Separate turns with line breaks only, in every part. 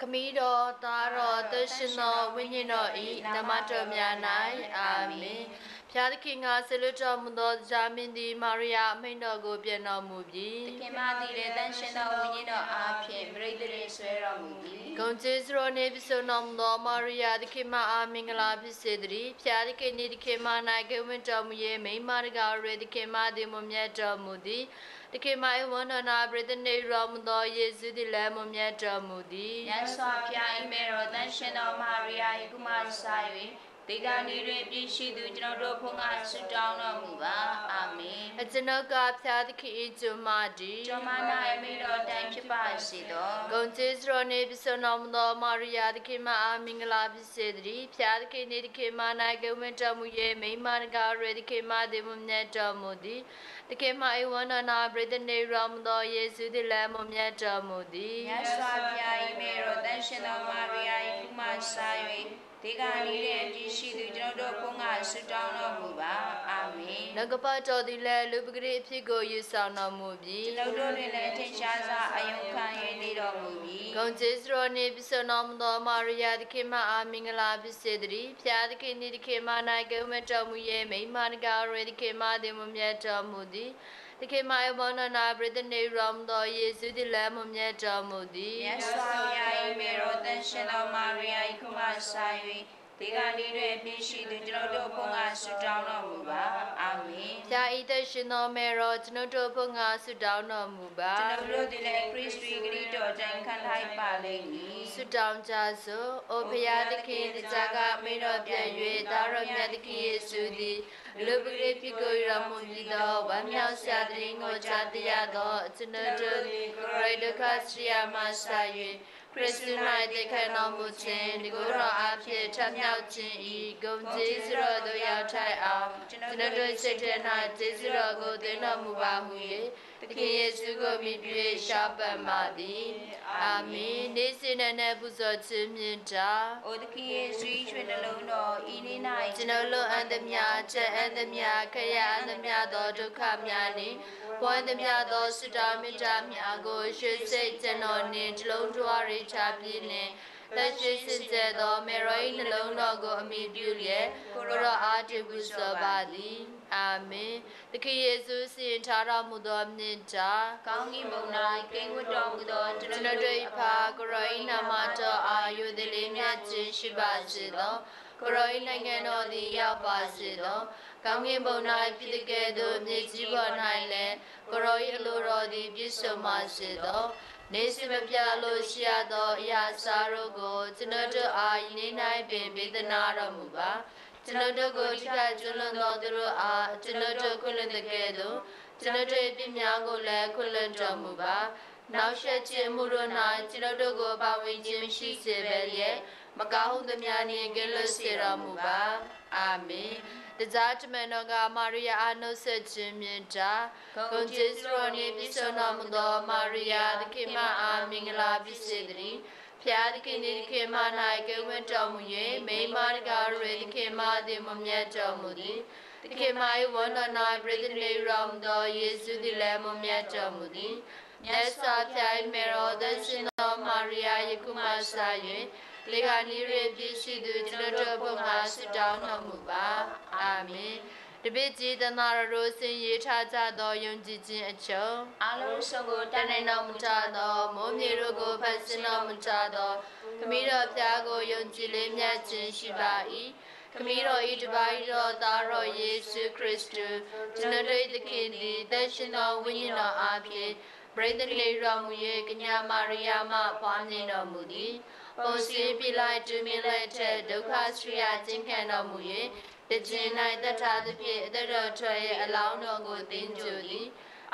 ခမီတော်သားတော်သရှင်တော်ဝိညာဉ်တော်ဤနမတော်များ၌အာမင်ဖျားသခင်ကဆေလွတ်တော်မူသောဇာမင်းသည်မာရိယာအမိန့်တော်ကိုပြန်တော်မူပြီး
ခင်မသည်လည်းတန်ရှင်တော်ဝိညာဉ်တော်အားဖြင့်ပြိတ္တိဆွဲတော်မူသည်
ဂုံကျေးဇူးတော်နှင့်ပြည့်စုံတော်မူသောမာရိယာသခင်မအားမင်္ဂလာဖြစ်စေတည်းဖျားသခင်ဤသခင်မ၌ကဝင့်တော်မူ၍မိန်းမတကားရေသခင်မသည်မမြတ်တော်မူသည် သခင်မ၏ဝန်တော်နာပရိသနေတော်မူသောယေရှုသည်လည်းမမြတ်တော်မူသည်
မြတ်စွာဘုရား၏မေတော်တန်ရှင်တော်မာရိယာ၏ကုမာစာ၍ ဒီကနေ့တွင်ပြည့်ရှိသူကျွန်တော်တို့ဖုန်းအားဆုတောင်းတော်မူပါအာမင်
အကျွန်ုပ်ကဖျားသခင်၏ကျွမ်းမတည်
ကျွန်မနာ၏မေတော်တိုင်းဖြစ်ပါစေသော
ဂုံကျေးဇူးတော်နှင့်ပြည့်စုံတော်မူသောမာရိယာသခင်မအားမင်္ဂလာဖြစ်စေတည်းဖျားသခင်နှင့်သခင်မ၌ကဝင့်တော်မူ၍မိန်းမတကားရေသခင်မသည်မမြတ်တော်မူသည်သခင်မ၏ဝန်တော်နာပရိသနေတော်မူသောယေရှုသည်လည်းမမြတ်တော်မူသည်
မြတ်စွာဘုရား၏မေတော်တန်ရှင်တော်မာရိယာ၏ကုမာစာ၍ ဒီကနေ့တွင်ပြည့်ရှိသူကျွန်တော်တို့ဖုန်းအားဆုတောင်းတော်မူပါအာမင်
နှုတ်ကပတ်တော်သည်လည်းလူပဂရိအဖြစ်ကိုယူဆောင်တော်မူပြီး
ကျွန်တော်တို့တွင်လည်းထင်ရှားစွာအယုံခံရနေတော်မူပြီ
ဂုံကျေးဇူးတော်နှင့်ပြည့်စုံတော်မူသောမာရိယာသခင်မအားမင်္ဂလာဖြစ်စေတည်းဖျားသခင်နှင့်သခင်မ၌ကဝင့်တော်မူ၍မိန်းမတကားရေသခင်မသည်မမြတ်တော်မူသည် သခင်မ၏ဘောနနာပရိသနေတော်မူသောယေရှုသည်လည်းမမြတ်တော်မူသည်
မြတ်စွာဘုရား၏မေတော်တန်ရှင်တော်မာရိယာ၏ကုမာစာ၍ဒီကနေ့တွင်ပြည့်ရှိသူကျွန်တော်တို့ဖုန်းအားဆုတောင်းတော်မူပါအာမင်
ဖျားဤသက်ရှင်သောမေရောကျွန်ုပ်တို့ဘုငါဆုတောင်းတော်မူပါ
ကျွန်တော်တို့ဒီလည်းခရစ်စတီဂရီတော်တိုင်ခံထိုက်ပါလိမ့်မည်
ဆုတောင်းကြစို့အိုဖျားသခင်တရားကမင်းတော်ပြန်၍သာတော်မြတ်သခင်ယေရှုသည် လူပဂရိဖြစ်ကိုရမူပြီးသောဝမ်းမြောက်စရာတည်ငိုချတရားသောကျွန်ုပ်တို့သည်ခရစ်ဒုက္ခဆရာမဆာ၍ခရစ်စ၌တည်ခံတော်မူခြင်းဒီကိုယ်တော်အဖြစ်ထမြောက်ခြင်းဤဂုဏ်ကျေးဇူးတော်တို့ရောက်ထိုက်အောင်ကျွန်ုပ်တို့စိတ်ထဲ၌ကျေးဇူးတော်ကိုသင်တော်မူပါဟု၍ သခင်ယေရှုကိုမြည်၍ရှားပတ်ပါသည်အာမင်နေ့စဉ်နဲ့ပူဇော်ခြင်းမြင့်တာ။
အိုသခင်ယေရှုရွှေနှလုံးတော်ဤနေ့၌
ကျွန်ုပ်တို့အန္တမြာချက်အန္တမြာခရအန္တမြာသောဒုက္ခများနှင့်ဘဝအန္တမြာသောစုတောမေတ္တာများကိုရွှေစိတ်ကျွန်တော်နှင့်တလုံးထွားရိချပြည့်နှင့် လက်ရှိစင်ကြယ်သောမေရိုင်းနှလုံးတော်ကိုအမိပြုလျက်ကိုရောအားတကူစောပါသည်အာမင်သခင်ယေရှုစင်ထားတော်မူသောမြင့်တာ
ကောင်းကင်ဘုံ၌ကိန်းဝတ်တော်မူသောကျွန်
ကျွန်
တော်
တော်
တို့
တို့၏
ဖ၏
ဖာကိုရောဤနာမတော်အာယုဒလေးမြတ်ခြင်းရှိပါစေသောကိုရောဤနိုင်ငံတော်သည်ရောက်ပါစေသောကောင်းကင်ဘုံ၌ပြည်တကယ်သို့မြေကြီးပေါ်၌လည်းကိုရောဤအလိုတော်သည်ပြည့်စုံပါစေသော နေစမပြလို့ရှိရသောအရာစားတို့ကိုကျွန်တော်တို့အားယနေ့၌ပင်ပေးသနာတော်မူပါကျွန်တော်တို့ကိုထိခိုက်ကျွလွန်သောသူတို့အားကျွန်တော်တို့ခွင့်လွှတ်တဲ့ကဲ့သို့ကျွန်တော်တို့၏ပြစ်များကိုလည်းခွင့်လွှတ်တော်မူပါနောက်ဆက်ခြင်းမှုတို့၌ကျွန်တော်တို့ကိုပါဝင်ခြင်းမရှိစေပဲလျက်မကောင်းသမျှနှင့်ကင်းလွတ်စေတော်မူပါအာမင် တကြားတမန်တော်ကမာရိယာအနုဆက်ခြင်းမြင့်တာဂုဏ်ကျေးဇူးတော်နှင့်ပြည့်စုံတော်မူသောမာရိယာသခင်မအားမင်္ဂလာဖြစ်စေတည်းဖျားသခင်ဒီခင်မ၌ကဲဝင့်တော်မူ၍မိန်းမတကားရေသခင်မသည်မမြတ်တော်မူသည်သခင်မ၏ဝန်တော်၌ပြည်သူနေရောမသောယေရှုသည်လည်းမမြတ်တော်မူသည်မြတ်စွာဘုရား၏မေတော်သရှင်သောမာရိယာယခုမှစ၍ လေခာနီရေပြည့်ရှိသူကျွန်တော်တို့ဘုရားဆုတောင်းတော်မူပါအာမင်တပိတ်ကြီးတနာရိုးစင်ရေးထားကြသောယုံကြည်ခြင်းအချုပ်
အလုံးစုံကိုတ
တ
န်
န်
နို
နိုင်င်
တော်
တော်
မူ
မူ
ကြ
ကြ
သော
သောမိုးမြေတို့ကိုဖတ်စင်တော်မူကြသောခမည်းတော်ဖျားကိုယုံကြည်လေးမြတ်ခြင်းရှိပါ၏ခမည်းတော်ဤတပါးတော်သားတော်ယေရှုခရစ်တုကျွန်တော်တို့၏သခင်သည်သက်ရှင်သောဝိညာဉ်တော်အားဖြင့်ပရိသတ်လေးတော်မူ၍ကညာမာရိယာမှပွားမြင်တော်မူသည် ပုံစည်းပြလိုက်တူမြင်လက်ထက်ဒုက္ခစရိယကျင့်ခံတော်မူ၍တခြင်း၌တတ်ထားသဖြင့်အသက်တော်ထွက်ရဲ့အလောင်းတော်ကိုသင်ကြူသည်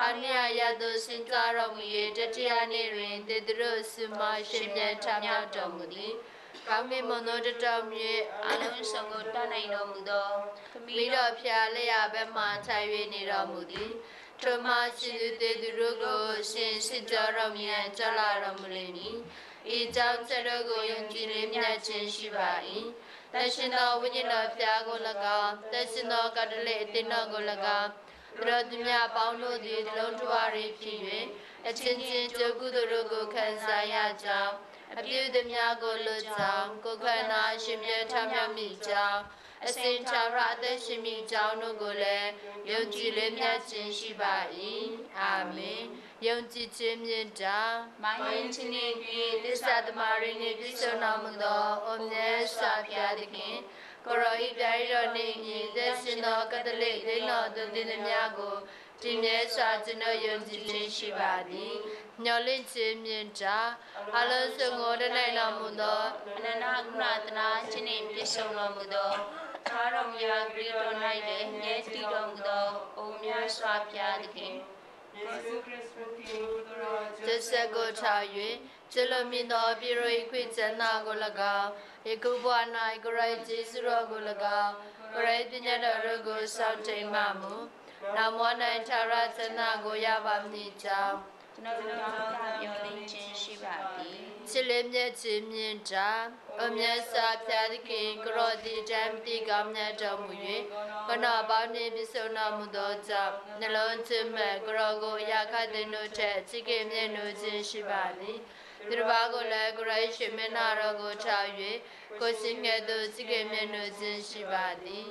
အနိယယတုစင်ကြတော်မူ၍တတိယနေ့တွင်တေတရုစုမရှင်ပြန်ထမြောက်တော်မူသည်။ကောင်းကင်ဘုံသောတတော်မြတ်
အလုံးစုံကိုတန်နိုင်တော်မူသောခမ
မိ
ည်း
တော်
တော်
ဖျားလျာဘက်မှခြိုင်၍နေတော်မူသည်။ထိုမှရှင်သူတေသူတို့ကိုရှင်စစ်ကြောတော်မြတ်ကြလာတော်မူလိမ့်မည်။ ဤကြောင့်ကျွန်တော်ကိုယုံကြည်လေးမြတ်ခြင်းရှိပါ၏။တရှင်တော်ဝိညာဉ်တော်ဖျားကို၎င်းတရှင်တော်ကတလေအတင်းတော်ကို၎င်းသူတို့သူများပေါင်းတို့သည်တလုံးထွားရီဖြစ်၍အချင်းချင်းကြုတ်ကုသိုလ်တို့ကိုခံစားရကြောင်းအအပြုသမျှကိုလွတ်ကြောင်းကိုယ်ခန္ဓာရှင်ပြထမြောက်မိကြောင်းအစဉ်ချာရအသက်ရှင်မိကြောင်းတို့ကိုလည်းယုံကြည်လေးမြတ်ခြင်းရှိပါ၏အာမင် ယုံကြည်ခြင်းမြင့်တာ
မိုင်းရင်ချင်းနေပြီး
သစ္စာသမารီနှင့်ပြည့်စုံတော်မူသောအမြဲစွာဘုရားသခင်ကိုရောဤပြရိတော်နေမြည်သက်ရှင်သောကတလိဒိန်းတော်သူတင်သည်များကိုဒီမြဲစွာကျွန်တော်ယုံကြည်ခြင်းရှိပါသည်ညော်လင့်ခြင်းမြင့်တာအလုံးစုံကိုတနိုင်တော်မူသော
အနန္တကုဏတနာချင်းနေပြည့်စုံတော်မူသောသာတော်မြတ်ဂရိတော်၌လည်းမြဲတည်တော်မူသောအိုမြတ်စွာဘုရားသခင်
ယေရှုခရစ်စတင်ဘုရား
သစ္စာကိုထား၍ကျလမင်းသောပြေရိုဤခွေကျမ်းနာကို၎င်းယခုဘဝ၌ကိုယ်ရိုက်ကျေးဇူးတော်ကို၎င်းကိုယ်ရိုက်ပညာတော်တို့ကိုစောင့်တိမ်မှမူနောက်မော၌ထာဝရကျမ်းနာကိုရပါမည်ကြောင်း
ကျွန်တော်တို့ကမျောလင်းခြင်းရှိပါသည်
ချစ်လေးမြတ်ခြင်းမြင့်တာ အမြတ်စွာဘုရားသခင်ကရောတိတံတိကောင်းမြတ်တော်မူ၍ခဏပေါင်းနှင့်ပြည့်စုံတော်မူသောကြောင့်နှလုံးချစ်မဲ့ကရောကိုအရာခတ်တဲ့တို့ထက်ချစ်ခင်မြတ်နိုးခြင်းရှိပါသည်ဒီတစ်ပါးကိုလည်းကိုရိုင်းရှင်မင်းနာတော်ကိုထား၍ကိုစင်ငယ်သို့ချစ်ခင်မြတ်နိုးခြင်းရှိပါသည်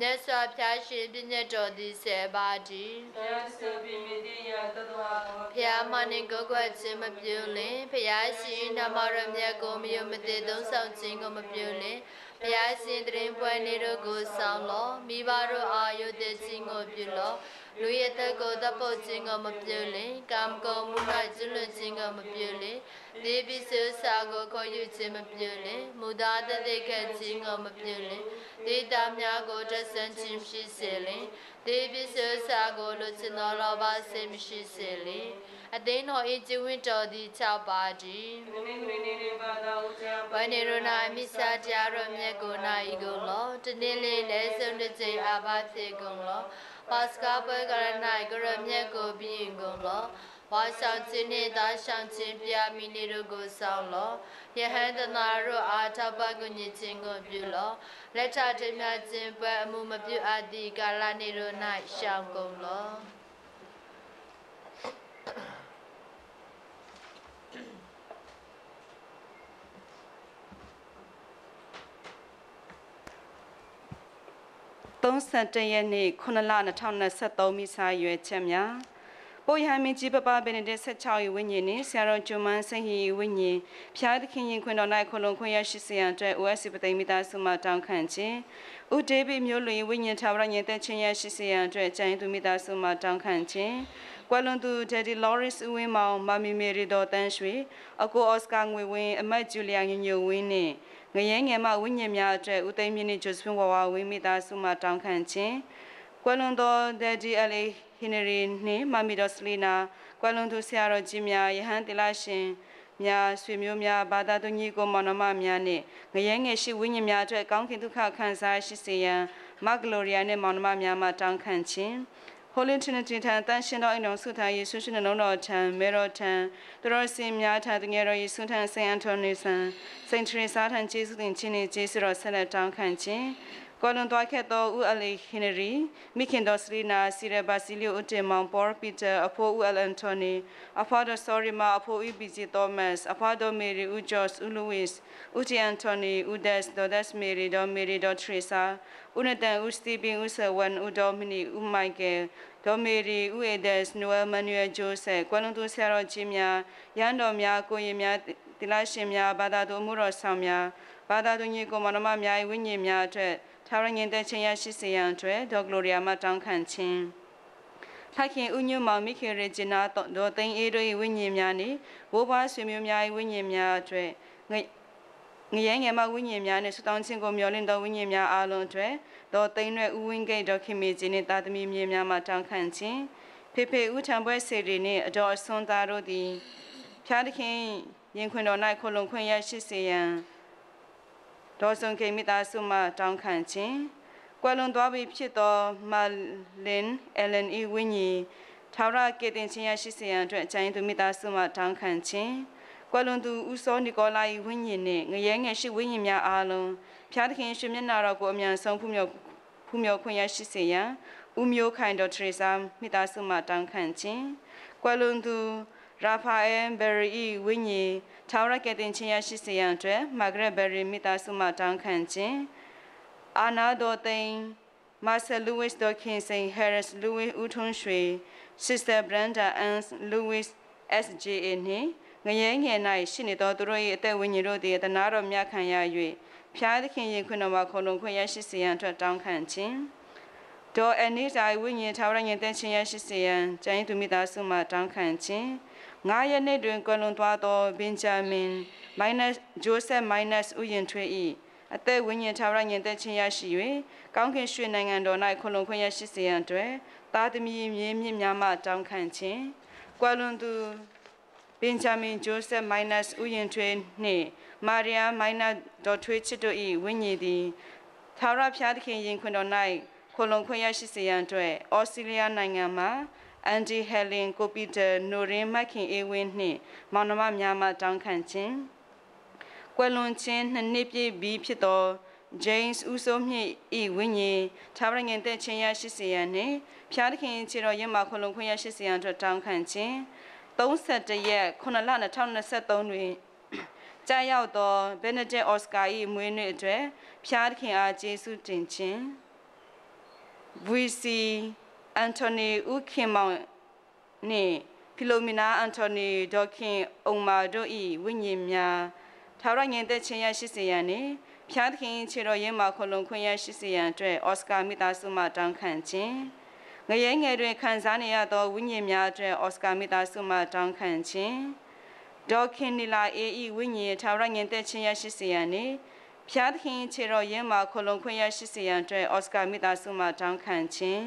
မြတ်စွာဘုရားရှင်ပြည့်ညတ်တော်သည်ဆယ်ပါးတည်း
တရားစင်ပြည့်မြင့်တရားတတော်ကို
ဖျားမနှင့်ကိုယ်ကွယ်ခြင်းမပြုလင်ဖျားရှင်နမရမြတ်ကိုမယုံမသိသုံးဆောင်ခြင်းကိုမပြုလင်ဖျားရှင်တရင်ပွဲနေတို့ကိုဆောင်လောမိဘတို့အာယုတည်ခြင်းကိုပြုလော လူရတဲ့ကိုတပ်ဖို့ခြင်းကိုမပြုလင်ကာမဂုဏ်မှု၌ကျွလွန်ခြင်းကိုမပြုလင်ဒီပိစုစာကိုခေါ်ယူခြင်းမပြုလင်မူသားတသက်ခတ်ခြင်းကိုမပြုလင်ဒေတာများကိုတဆန်းခြင်းဖြစ်စေလင်ဒီပိစုစာကိုလူချင်တော်လောဘစိတ်မရှိစေလင်အသိန်းတော်၏ကျင့်ဝတ်တော်သည်၆ပါးတည်း
နင်းနေနေနေပါတော်ဦးချမ်း
ဝိနေရနာမိစာတရားတော်မြတ်ကိုနာဤကုန်လောတနေ့လေးလည်းစုံတစ်ချိန်အာဘဖြစ်ကုန်လော ပါစကာပွဲကရ၌ကရမြတ်ကိုပြီးကုန်လောဝါဆောင်ခြင်းနှင့်သာဆောင်ခြင်းပြမိနေတို့ကိုဆောင်လောယဟန်တနာတို့အာထပကုညစ်ခြင်းကိုပြုလောလက်ထထမြခြင်းပွဲအမှုမပြုအပ်သည့်ကာလနေတို့၌ရှောင်ကုန်လော
31ရက်နေ့9လ2023မိစာရွယ်ချက်များပိုယဟမင်းကြီးပပဘယ်နေတဲ့16ရက်ဝိညာဉ်နှင့်ဆရာတော်ကျွမ်းမန်းစိန်ဟီဝိညာဉ်ဖျားသခင်ရင်ခွင်တော်၌ခလုံးခွင့်ရရှိစေရန်အတွက် OSC ပသိမိသားစုမှတောင်းခံခြင်းဥဒေဘိမျိုးလူဝိညာဉ်ထာဝရညင်သက်ခြင်းရရှိစေရန်အတွက်ကျန်သူမိသားစုမှတောင်းခံခြင်းကွယ်လွန်သူ Daddy Lawrence ဦးဝင်းမောင်မမီမေရီတော်တန်းရွှေအကိုအော်စကာငွေဝင်းအမတ်ဂျူလီယာညညဝင်းနှင့် ငရဲငယ်မဝိညာဉ်များအတွက်ဦးသိမ်းမြင့်နှင့်ဂျိုစဖင်ဝါဝါဝင်းမိသားစုမှတောင်းခံခြင်းကွယ်လွန်သောဒက်ဒီအလီဟီနရီနှင့်မမီဒေါစလီနာကွယ်လွန်သူဆရာတော်ကြီးများယဟန်တိလရှင်များဆွေမျိုးများဘာသာသူညီကိုမောင်နှမများနှင့်ငရဲငယ်ရှိဝိညာဉ်များအတွက်ကောင်းကင်ဒုက္ခခံစားရှိစေရန်မဂလိုရီယာနှင့်မောင်နှမများမှတောင်းခံခြင်း Holy Trinity ထံတန်ရှင်တော်အိမ်တော်ဆုထာယေရှုရှင်နှလုံးတော်ထံမေတော်ထံသူတော်စင်များထံတငယ်တော်ယေရှုထံဆင်အန်တိုနီဆန်စိန်ထရီစာထံကျေးဇူးတင်ခြင်းနှင့်ကျေးဇူးတော်ဆက်လက်တောင်းခံခြင်း ကောလွန်တော်ခဲ့သောဦးအလီဟင်နရီမိခင်တော်စလီနာစီရဘစီလီယိုဦးတေမောင်ပေါ်ပီတာအဖိုးဦးအလန်တိုနီအဖာတော်ဆော်ရီမာအဖိုးဦးဘီဂျီသောမတ်အဖာတော်မေရီဦးဂျော့စ်ဦးလူးဝစ်ဦးတီအန်တိုနီဦးဒက်စ်ဒေါ်ဒက်စ်မေရီဒေါ်မေရီဒေါ်ထရီဆာဦးနတန်ဦးစတီဗင်ဦးဆဝန်ဦးဒေါ်မီနီဦးမိုက်ကယ်ဒေါ်မေရီဦးအေဒက်စ်နိုဝယ်မန်နျူယ်ဂျိုးဆက်ကွမ်လုံသူဆရာတော်ကြီးများရန်တော်များကိုရင်များတိလရှင်များဘာသာသူမှုတော်ဆောင်များဘာသာသူညီကိုမနမများ၏ဝိညာဉ်များအတွက် ထာဝရငင်တဲ့ခြင်းရရှိစေရန်အတွက်ဒေါ်ဂလိုရီယာမှတောင်းခံခြင်းထိုက်ခင်ဥညွတ်မောင်မိခေရဂျီနာဒေါ်သိန်းအေးတို့၏ဝိညာဉ်များနှင့်ဘိုးဘွားဆွေမျိုးများ၏ဝိညာဉ်များအတွက်ငိငရဲငယ်မဝိညာဉ်များနဲ့ဆုတောင်းခြင်းကိုမျှော်လင့်သောဝိညာဉ်များအားလုံးအတွက်ဒေါ်သိန်းရွယ်ဦးဝင်းဂိတ်ဒေါ်ခင်မေကြီးနှင့်တာသမီမြေများမှတောင်းခံခြင်းဖေဖေဦးထံပွဲစေရီနှင့်အတော်အစွန်းသားတို့သည်ဖျားသခင်ရင်ခွင်တော်၌ခလုံခွင့်ရရှိစေရန် ဒေါ်စုံကေမိသားစုမှတောင်းခံခြင်းကွယ်လွန်သွားပြီဖြစ်သောမလင်အလန်အီဝင်းကြီးထာဝရကေတင်ခြင်းရရှိစေရန်အတွက်အကျဉ်းသူမိသားစုမှတောင်းခံခြင်းကွယ်လွန်သူဦးစောနီကိုလာ၏ဝိညာဉ်နှင့်ငရဲငယ်ရှိဝိညာဉ်များအားလုံးဖျားသခင်ရှင်မျက်နာတော်ကိုအမြန်ဆုံးဖူးမြော်ဖူးမြော်ခွင့်ရရှိစေရန်ဦးမျိုးခိုင်တော်ထရေစာမိသားစုမှတောင်းခံခြင်းကွယ်လွန်သူ ရရာဖာအယ်ဘယ်ရီဝိညာဉ်ထာဝရကယ်တင်ခြင်းရရှိစေရန်အတွက်မာဂရက်ဘယ်ရီမိသားစုမှတောင်းခံခြင်းအာနာဒိုသိန်းမာဆယ်လူးဝစ်ဒေါခင်စိန်ဟဲရစ်လူးဝစ်ဦးထွန်းရွှေစစ္စတာဘရန်ဒါအန်လူးဝစ် SJA နှင့်ငရဲငယ်၌ရှိနေသောသူတို့၏အသက်ဝိညာဉ်တို့သည်တနာတော်မြတ်ခံရ၍ဖျားသခင်ရင်ခွင်တော်မှာခုံလုံခွင့်ရရှိစေရန်အတွက်တောင်းခံခြင်းဒေါ်အနိဇာဝိညာဉ်ထာဝရဉာဏ်တဲ့ခြင်းရရှိစေရန်ကျိုင်းသူမိသားစုမှတောင်းခံခြင်း ငါရက်နေ့တွင်ကွယ်လွန်သွားသောဘင်ဂျာမင် minus ဂျိုးဆက် minus ဥယျာဉ်ထွေး၏အသက်ဝိညာဉ်ထာဝရဉာဏ်တဲ့ခြင်းရရှိ၍ကောင်းကင်ရွှေနိုင်ငံတော်၌ခုံလုံခွင့်ရရှိစေရန်အတွက်သားသမီးမြေမြင့်များမှတောင်းခံခြင်းကွယ်လွန်သူဘင်ဂျာမင်ဂျိုးဆက် minus ဥယျာဉ်ထွေးနှင့်မာရီယာ minus ဒေါ်ထွေးချစ်တို့၏ဝိညာဉ်သည်သာရဖျားသခင်ရင်ခွင်တော်၌ခိုလုံခွင့်ရရှိစေရန်အတွက်ဩစတြေးလျနိုင်ငံမှာ အန်ဒီဟယ်လင်ကိုပီတာနိုရင်မက်ခင်အေဝင်းနှင့်မောင်နှမများမှတောင်းခံခြင်းကွယ်လွန်ခြင်းနှစ်နှစ်ပြည့်ပြီးဖြစ်သော James ဦးစိုးမြင့်ဤဝိညာဉ်သာဝရငင်တဲ့ခြင်းရရှိစေရန်နှင့်ဖျားသခင်ခြေတော်ရင်းမှာခိုလုံခွင့်ရရှိစေရန်အတွက်တောင်းခံခြင်း31ရက်9လ2023တွင်ကြာရောက်သောဘယ်နဒက်အော်စကာ၏မွေးနေ့အတွက်ဖျားသခင်အားကျေးဇူးတင်ခြင်း VC အန်တိုနီဦးခင်မောင်နှင့်ဖီလိုမီနာအန်တိုနီဒေါခင်အုံမာတို့၏ဝိညာဉ်များထာဝရငင်သက်ခြင်းရရှိစေရန်နှင့်ဖျားသခင်ခြေတော်ရင်းမှာခလုံခွင့်ရရှိစေရန်အတွက်အော်စကာမိသားစုမှတောင်းခံခြင်းငရဲငယ်တွင်ခံစားနေရသောဝိညာဉ်များအတွက်အော်စကာမိသားစုမှတောင်းခံခြင်းဒေါခင်နီလာအေဤဝိညာဉ်ထာဝရငင်သက်ခြင်းရရှိစေရန်နှင့်ဖျားသခင်ခြေတော်ရင်းမှာခလုံခွင့်ရရှိစေရန်အတွက်အော်စကာမိသားစုမှတောင်းခံခြင်း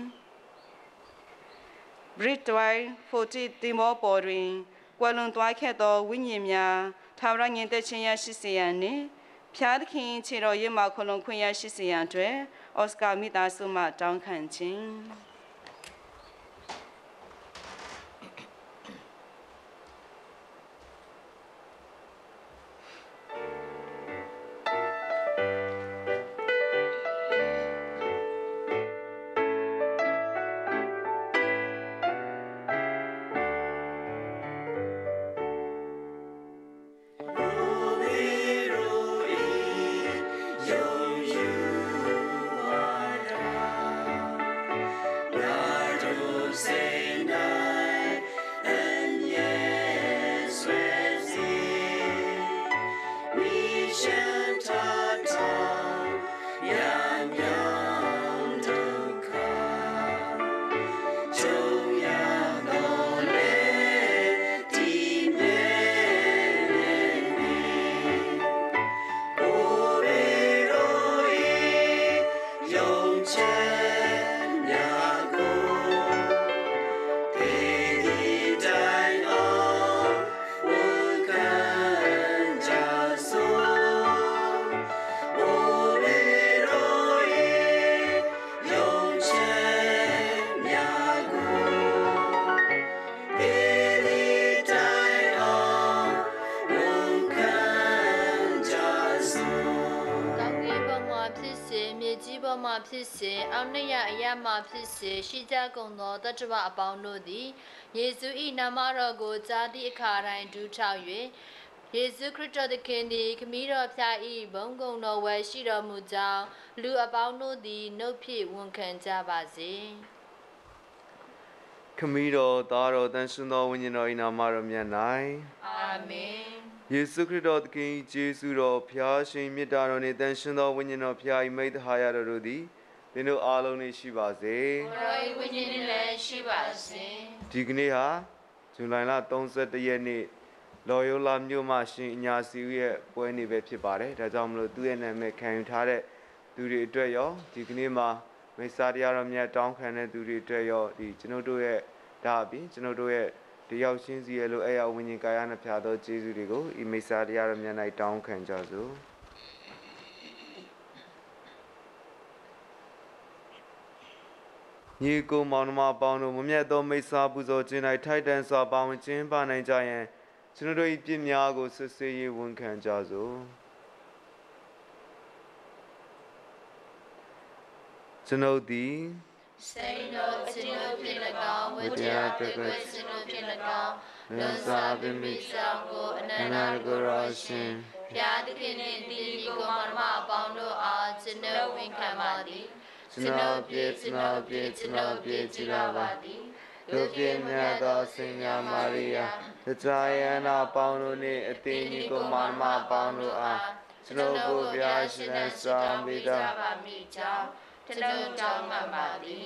Britway 40တင်မောပေါ်တွင်ကွယ်လွန်သွားခဲ့သောဝိညာဉ်များထာဝရငင်သက်ခြင်းရရှိစေရန်နှင့်ဖျားသခင်ခြေတော်ရင်းမှာခလုံခွင့်ရရှိစေရန်အတွက်အော်စကာမိသားစုမှတောင်းခံခြင်း
စ်စေရှိကြကုန်သောတတ္တဝအပေါင်းတို့သည်ယေရှု၏နာမတော်ကိုကြားသည့်အခါတိုင်းဒူးထောက်၍ယေရှုခရစ်တော်သခင်သည်ခမည်းတော်ဖျား၏ဘုံကုံတော်ဝယ်ရှိတော်မူကြောင်းလူအပေါင်းတို့သည်နှုတ်ဖြင့်ဝန်ခံကြပါစေ
ခမီးတော်သားတော်တန်ရှင်တော်ဝိညာဉ်တော်၏နာမတော်မြတ်၌
အာမင်
ယေရှုခရစ်တော်သခင်၏ကျေးဇူးတော်ဖျားရှင်မြတ်တာတော်နှင့်တန်ရှင်တော်ဝိညာဉ်တော်ဖျား၏မိတ္တဟာယတော်တို့သည် သင်တို့အားလုံးနှင့်ရှိပါစေ
ကိုရောဤဝိညာဉ်နှင့်လည်းရှိပါစေ
ဒီကနေ့ဟာဇူလိုင်လ31ရက်နေ့လော်ယိုလာမြို့မှာရှင်အညာစီဦးရဲ့ပွဲနေ့ပဲဖြစ်ပါတယ်ဒါကြောင့်မလို့သူ့ရဲ့နာမည်ခံယူထားတဲ့သူတွေအတွက်ရောဒီကနေ့မှာမိစ္ဆာတရားတော်မြတ်တောင်းခံတဲ့သူတွေအတွက်ရောဒီကျွန်ုပ်တို့ရဲ့ဒါအပြင်ကျွန်ုပ်တို့ရဲ့တယောက်ချင်းစီရဲ့လိုအဲ့ရဝိညာဉ်ကာယနဲ့ဖြာသောကျေးဇူးတွေကိုဤမိစ္ဆာတရားတော်မြတ်၌တောင်းခံကြစို့ ညီကိုမောင်နှမပေါင်းတို့မမြတ်သောမိစ္ဆာပူဇော်ခြင်း၌ထိုက်တန်စွာပါဝင်ခြင်းပါနိုင်ကြရန်ကျွန်ုပ်တို့၏ပြစ်များကိုဆွဆွေးရေးဝန်ခံကြစို့ကျွန်ုပ်သည်
စိတ်တို့အကျဉ်းတို့ဖြင့်၎င်းဝိတရားပြည့်ွယ်ခြင်းတို့ဖြင့်၎င်းလွန်စွာပြမိဆောင်ကိုအနန္တကိုရောရှင်ဘုရားသခင်နှင့်တည်ကိုမရမအပေါင်းတို့အားကျွန်ုပ်ဝန်ခံပါသည် ကျွန်ုပ်ပြည့်ကျွန်ုပ်ပြည့်ကျွန်ုပ်ပြည့်ကြည်လာပါသည်
လူပြည့်မြတ်သောဆင်ညာမာရိယာတရားယနာပေါင်းတို့နှင့်အသင်းကြီးကိုမာမပေါင်းတို့အားကျွန်ုပ်ကိုဘုရားရှင်နဲ့ဆောင်ပြီးတော့
ပါမိကြောင်းကျွန်ုပ်တောင်းမှန်ပါသည်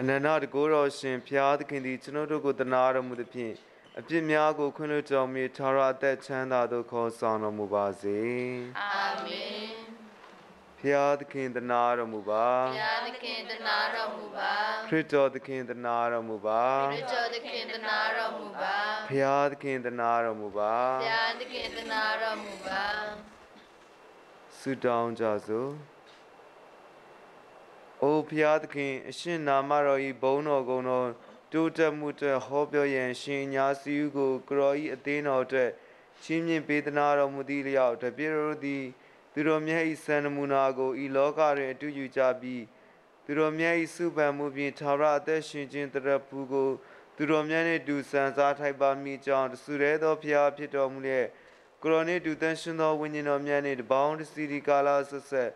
အနန္တတကိုးတော်ရှင်ဘုရားသခင်သည်ကျွန်ုပ်တို့ကိုတနာတော်မူသည်ဖြင့်အပြစ်များကိုခွင့်လွှတ်တော်မူထာဝရအသက်ချမ်းသာသို့ခေါ်ဆောင်တော်မူပါစေ
အာမင်
ဘုရားသခင်တနာတော်မူပါ
ဘုရားသခင်တနာတော်မူပါ
ခရစ်တော်သခင်တနာတော်မူပါ
ခရစ်တော်သခင်တနာတော်မူပါ
ဘုရားသခင်တနာတော်မူပါ
ဘုရားသခင်တနာတော်မူပါ
ဆုတောင်းကြစို့အိုဘုရားသခင် အရှင်နာမတော်ဤဘုန်းတော်ကုံတော်တိုးတက်မှုအတွက်ဟောပြောရန်ရှင်ညာစီယူကိုကရောဤအသင်းတော်အတွက်ချင်းမြင့်ပေးသနာတော်မူသည့်လျောက်တပြည့်တော်သည် သူတော်မြတ်ဤစံနမူနာကိုဤလောကတွင်အတူယူကြပြီးသူတော်မြတ်ဤစုပန်မှုဖြင့်သာရအသက်ရှင်ခြင်းတရပူကိုသူတော်မြတ်နှင့်တူဆန်စားထိုက်ပါမိကြောင်းတဆူရဲသောဘုရားဖြစ်တော်မူလျက်ကိုရိုနီဒူတန်ရှင်သောဝိညာဉ်တော်မြတ်နှင့်တပေါင်းတစီဒီကာလာဆက်ဆက်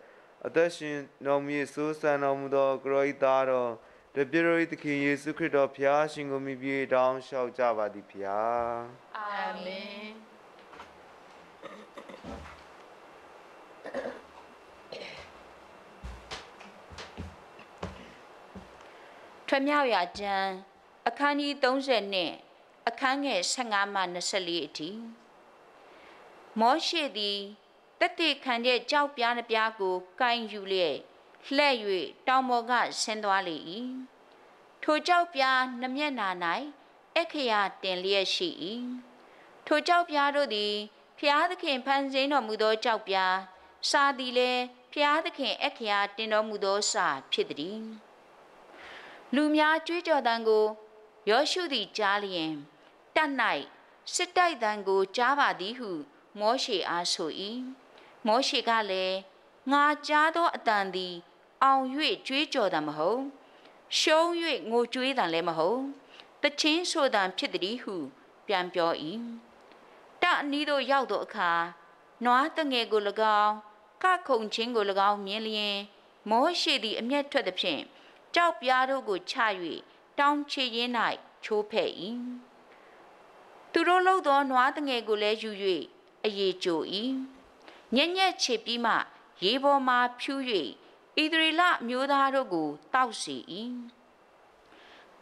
အသက်ရှင်တော်မူ၏ဆိုးဆန်တော်မူသောကရောဤသားတော်တပြည့်တော်သခင်ယေရှုခရစ်တော်ဖျားရှင်ကိုမြည်ပြေတောင်းလျှောက်ကြပါသည်ဖျား
အာမင်
ထွမြောက်ရာကျမ်းအခန်းကြီး30နဲ့အခန်းငယ်15မှ24အထိမောရှေသည်တက်တေခံတဲ့ကြောက်ပြားနှပြားကိုကိုင်ယူလျက်လှဲ့၍တောင်ပေါ်ကဆင်းသွားလေ၏ထိုကြောက်ပြားနှမျက်နာ၌အခရာတင်လျက်ရှိ၏ထိုကြောက်ပြားတို့သည်ဖျားသခင်ဖန်ဆင်းတော်မူသောကြောက်ပြားစာသည်လည်းဖျားသခင်အခရာတင်တော်မူသောစာဖြစ်သည် လူများကြွေးကြော်တန်ကိုယောရှုသည်ကြားလျင်တတ်၌စစ်တိုက်တန်ကိုကြားပါသည်ဟုမောရှေအားဆို၏မောရှေကလည်းငါကြားသောအတန်သည် အောင်၍ကြွေးကြော်တန်မဟုတ်ရှုံး၍ငိုကြွေးတန်လည်းမဟုတ်တချင်းဆိုတန်ဖြစ်သည်ဟု ပြန်ပြော၏တအနီးသို့ရောက်သောအခါနွားတငယ်ကို၎င်းကခုန်ချင်းကို၎င်းမြင်လျင် မောရှေသည်အမျက်ထွက်သည်ဖြင့် ကြောက်ပြားတို့ကိုချ၍တောင်းချရင်း၌ချိုးဖဲ့၏သူတို့လှုပ်သောနွားတငယ်ကိုလည်းယူ၍အရေးကြို၏ညက်ညက်ချေပြီးမှ ရေပေါ်မှဖြူး၍ဣသရေလအမျိုးသားတို့ကိုတောက်စီ၏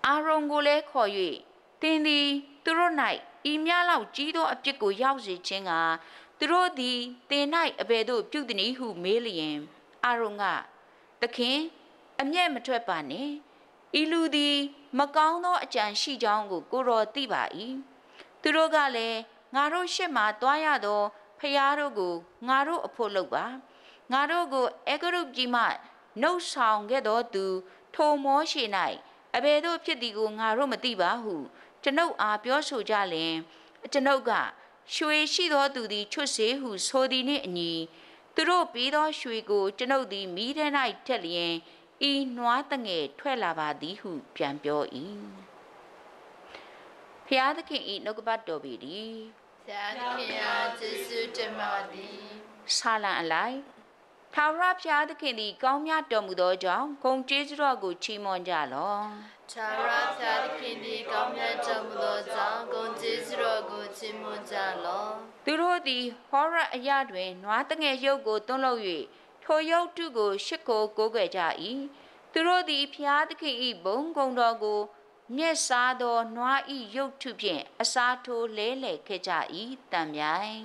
အာရုံကိုလည်းခေါ်၍တင်းသည်သူတို့၌ဤများလောက်ကြီးသောအပြစ်ကိုရောက်စေခြင်းကသူတို့သည်တင်၌အဘယ်သို့ပြုသည်နည်းဟုမေးလျင်အာရုံကသခင် အမျက်မထွက်ပါနဲ့ဤလူသည် မကောင်းသောအကြံရှိကြောင်းကို ကိုတော်သိပါ၏သူတို့ကလည်းငါတို့ရှေ့မှတွားရသောဖျားတို့ကိုငါတို့အဖို့လုပ်ပါငါတို့ကိုအေဂရုကြီးမှနှုတ်ဆောင်ခဲ့သောသူ ထိုမောရှိ၌အဘယ်သို့ဖြစ်သည်ကိုငါတို့မသိပါဟုကျွန်ုပ်အားပြောဆိုကြလျင်ကျွန်ုပ်ကရွှေရှိသောသူသည်ချွတ်စေဟုဆိုသည်နှင့်အညီသူတို့ပြီးသောရွှေကိုကျွန်ုပ်သည်မိထဲ၌ထက်လျင် ဤနွားတငယ်ထွက်လာပါသည်ဟု ပြန်ပြော၏ဖျားသခင်ဤနှုတ်ကပတ်တော်ပေသည်
ဆရာသခင်အားကျေးဇူးတင်ပါသည်
ဆာလံအလိုက်ထာဝရဖျားသခင်သည်ကောင်းမြတ်တော်မူသောကြောင့်ဂုံကျေးဇူးတော်ကိုချီးမွမ်းကြလော့
ခြာရဆရာသခင်ဒီကောင်းမြတ်တော်မူသောကြောင့်ဂုဏ်ကျေးဇူးတော်ကိုချီးမွမ်းကြလော့
သူတို့သည်ဟောရအရတွင်နွားတငယ်ရုပ်ကိုသွန်းလုပ်၍ ထိုရုပ်တုကိုရှ िख ကိုကိုးကွယ်ကြ၏သူတို့သည်ဖျားသခင်၏ဘုံကုံတော်ကိုမျက်စားသောနွား၏ရုပ်ထုဖြင့်အစားထိုးလဲလှယ်ခဲ့ကြ၏တံမြိုင်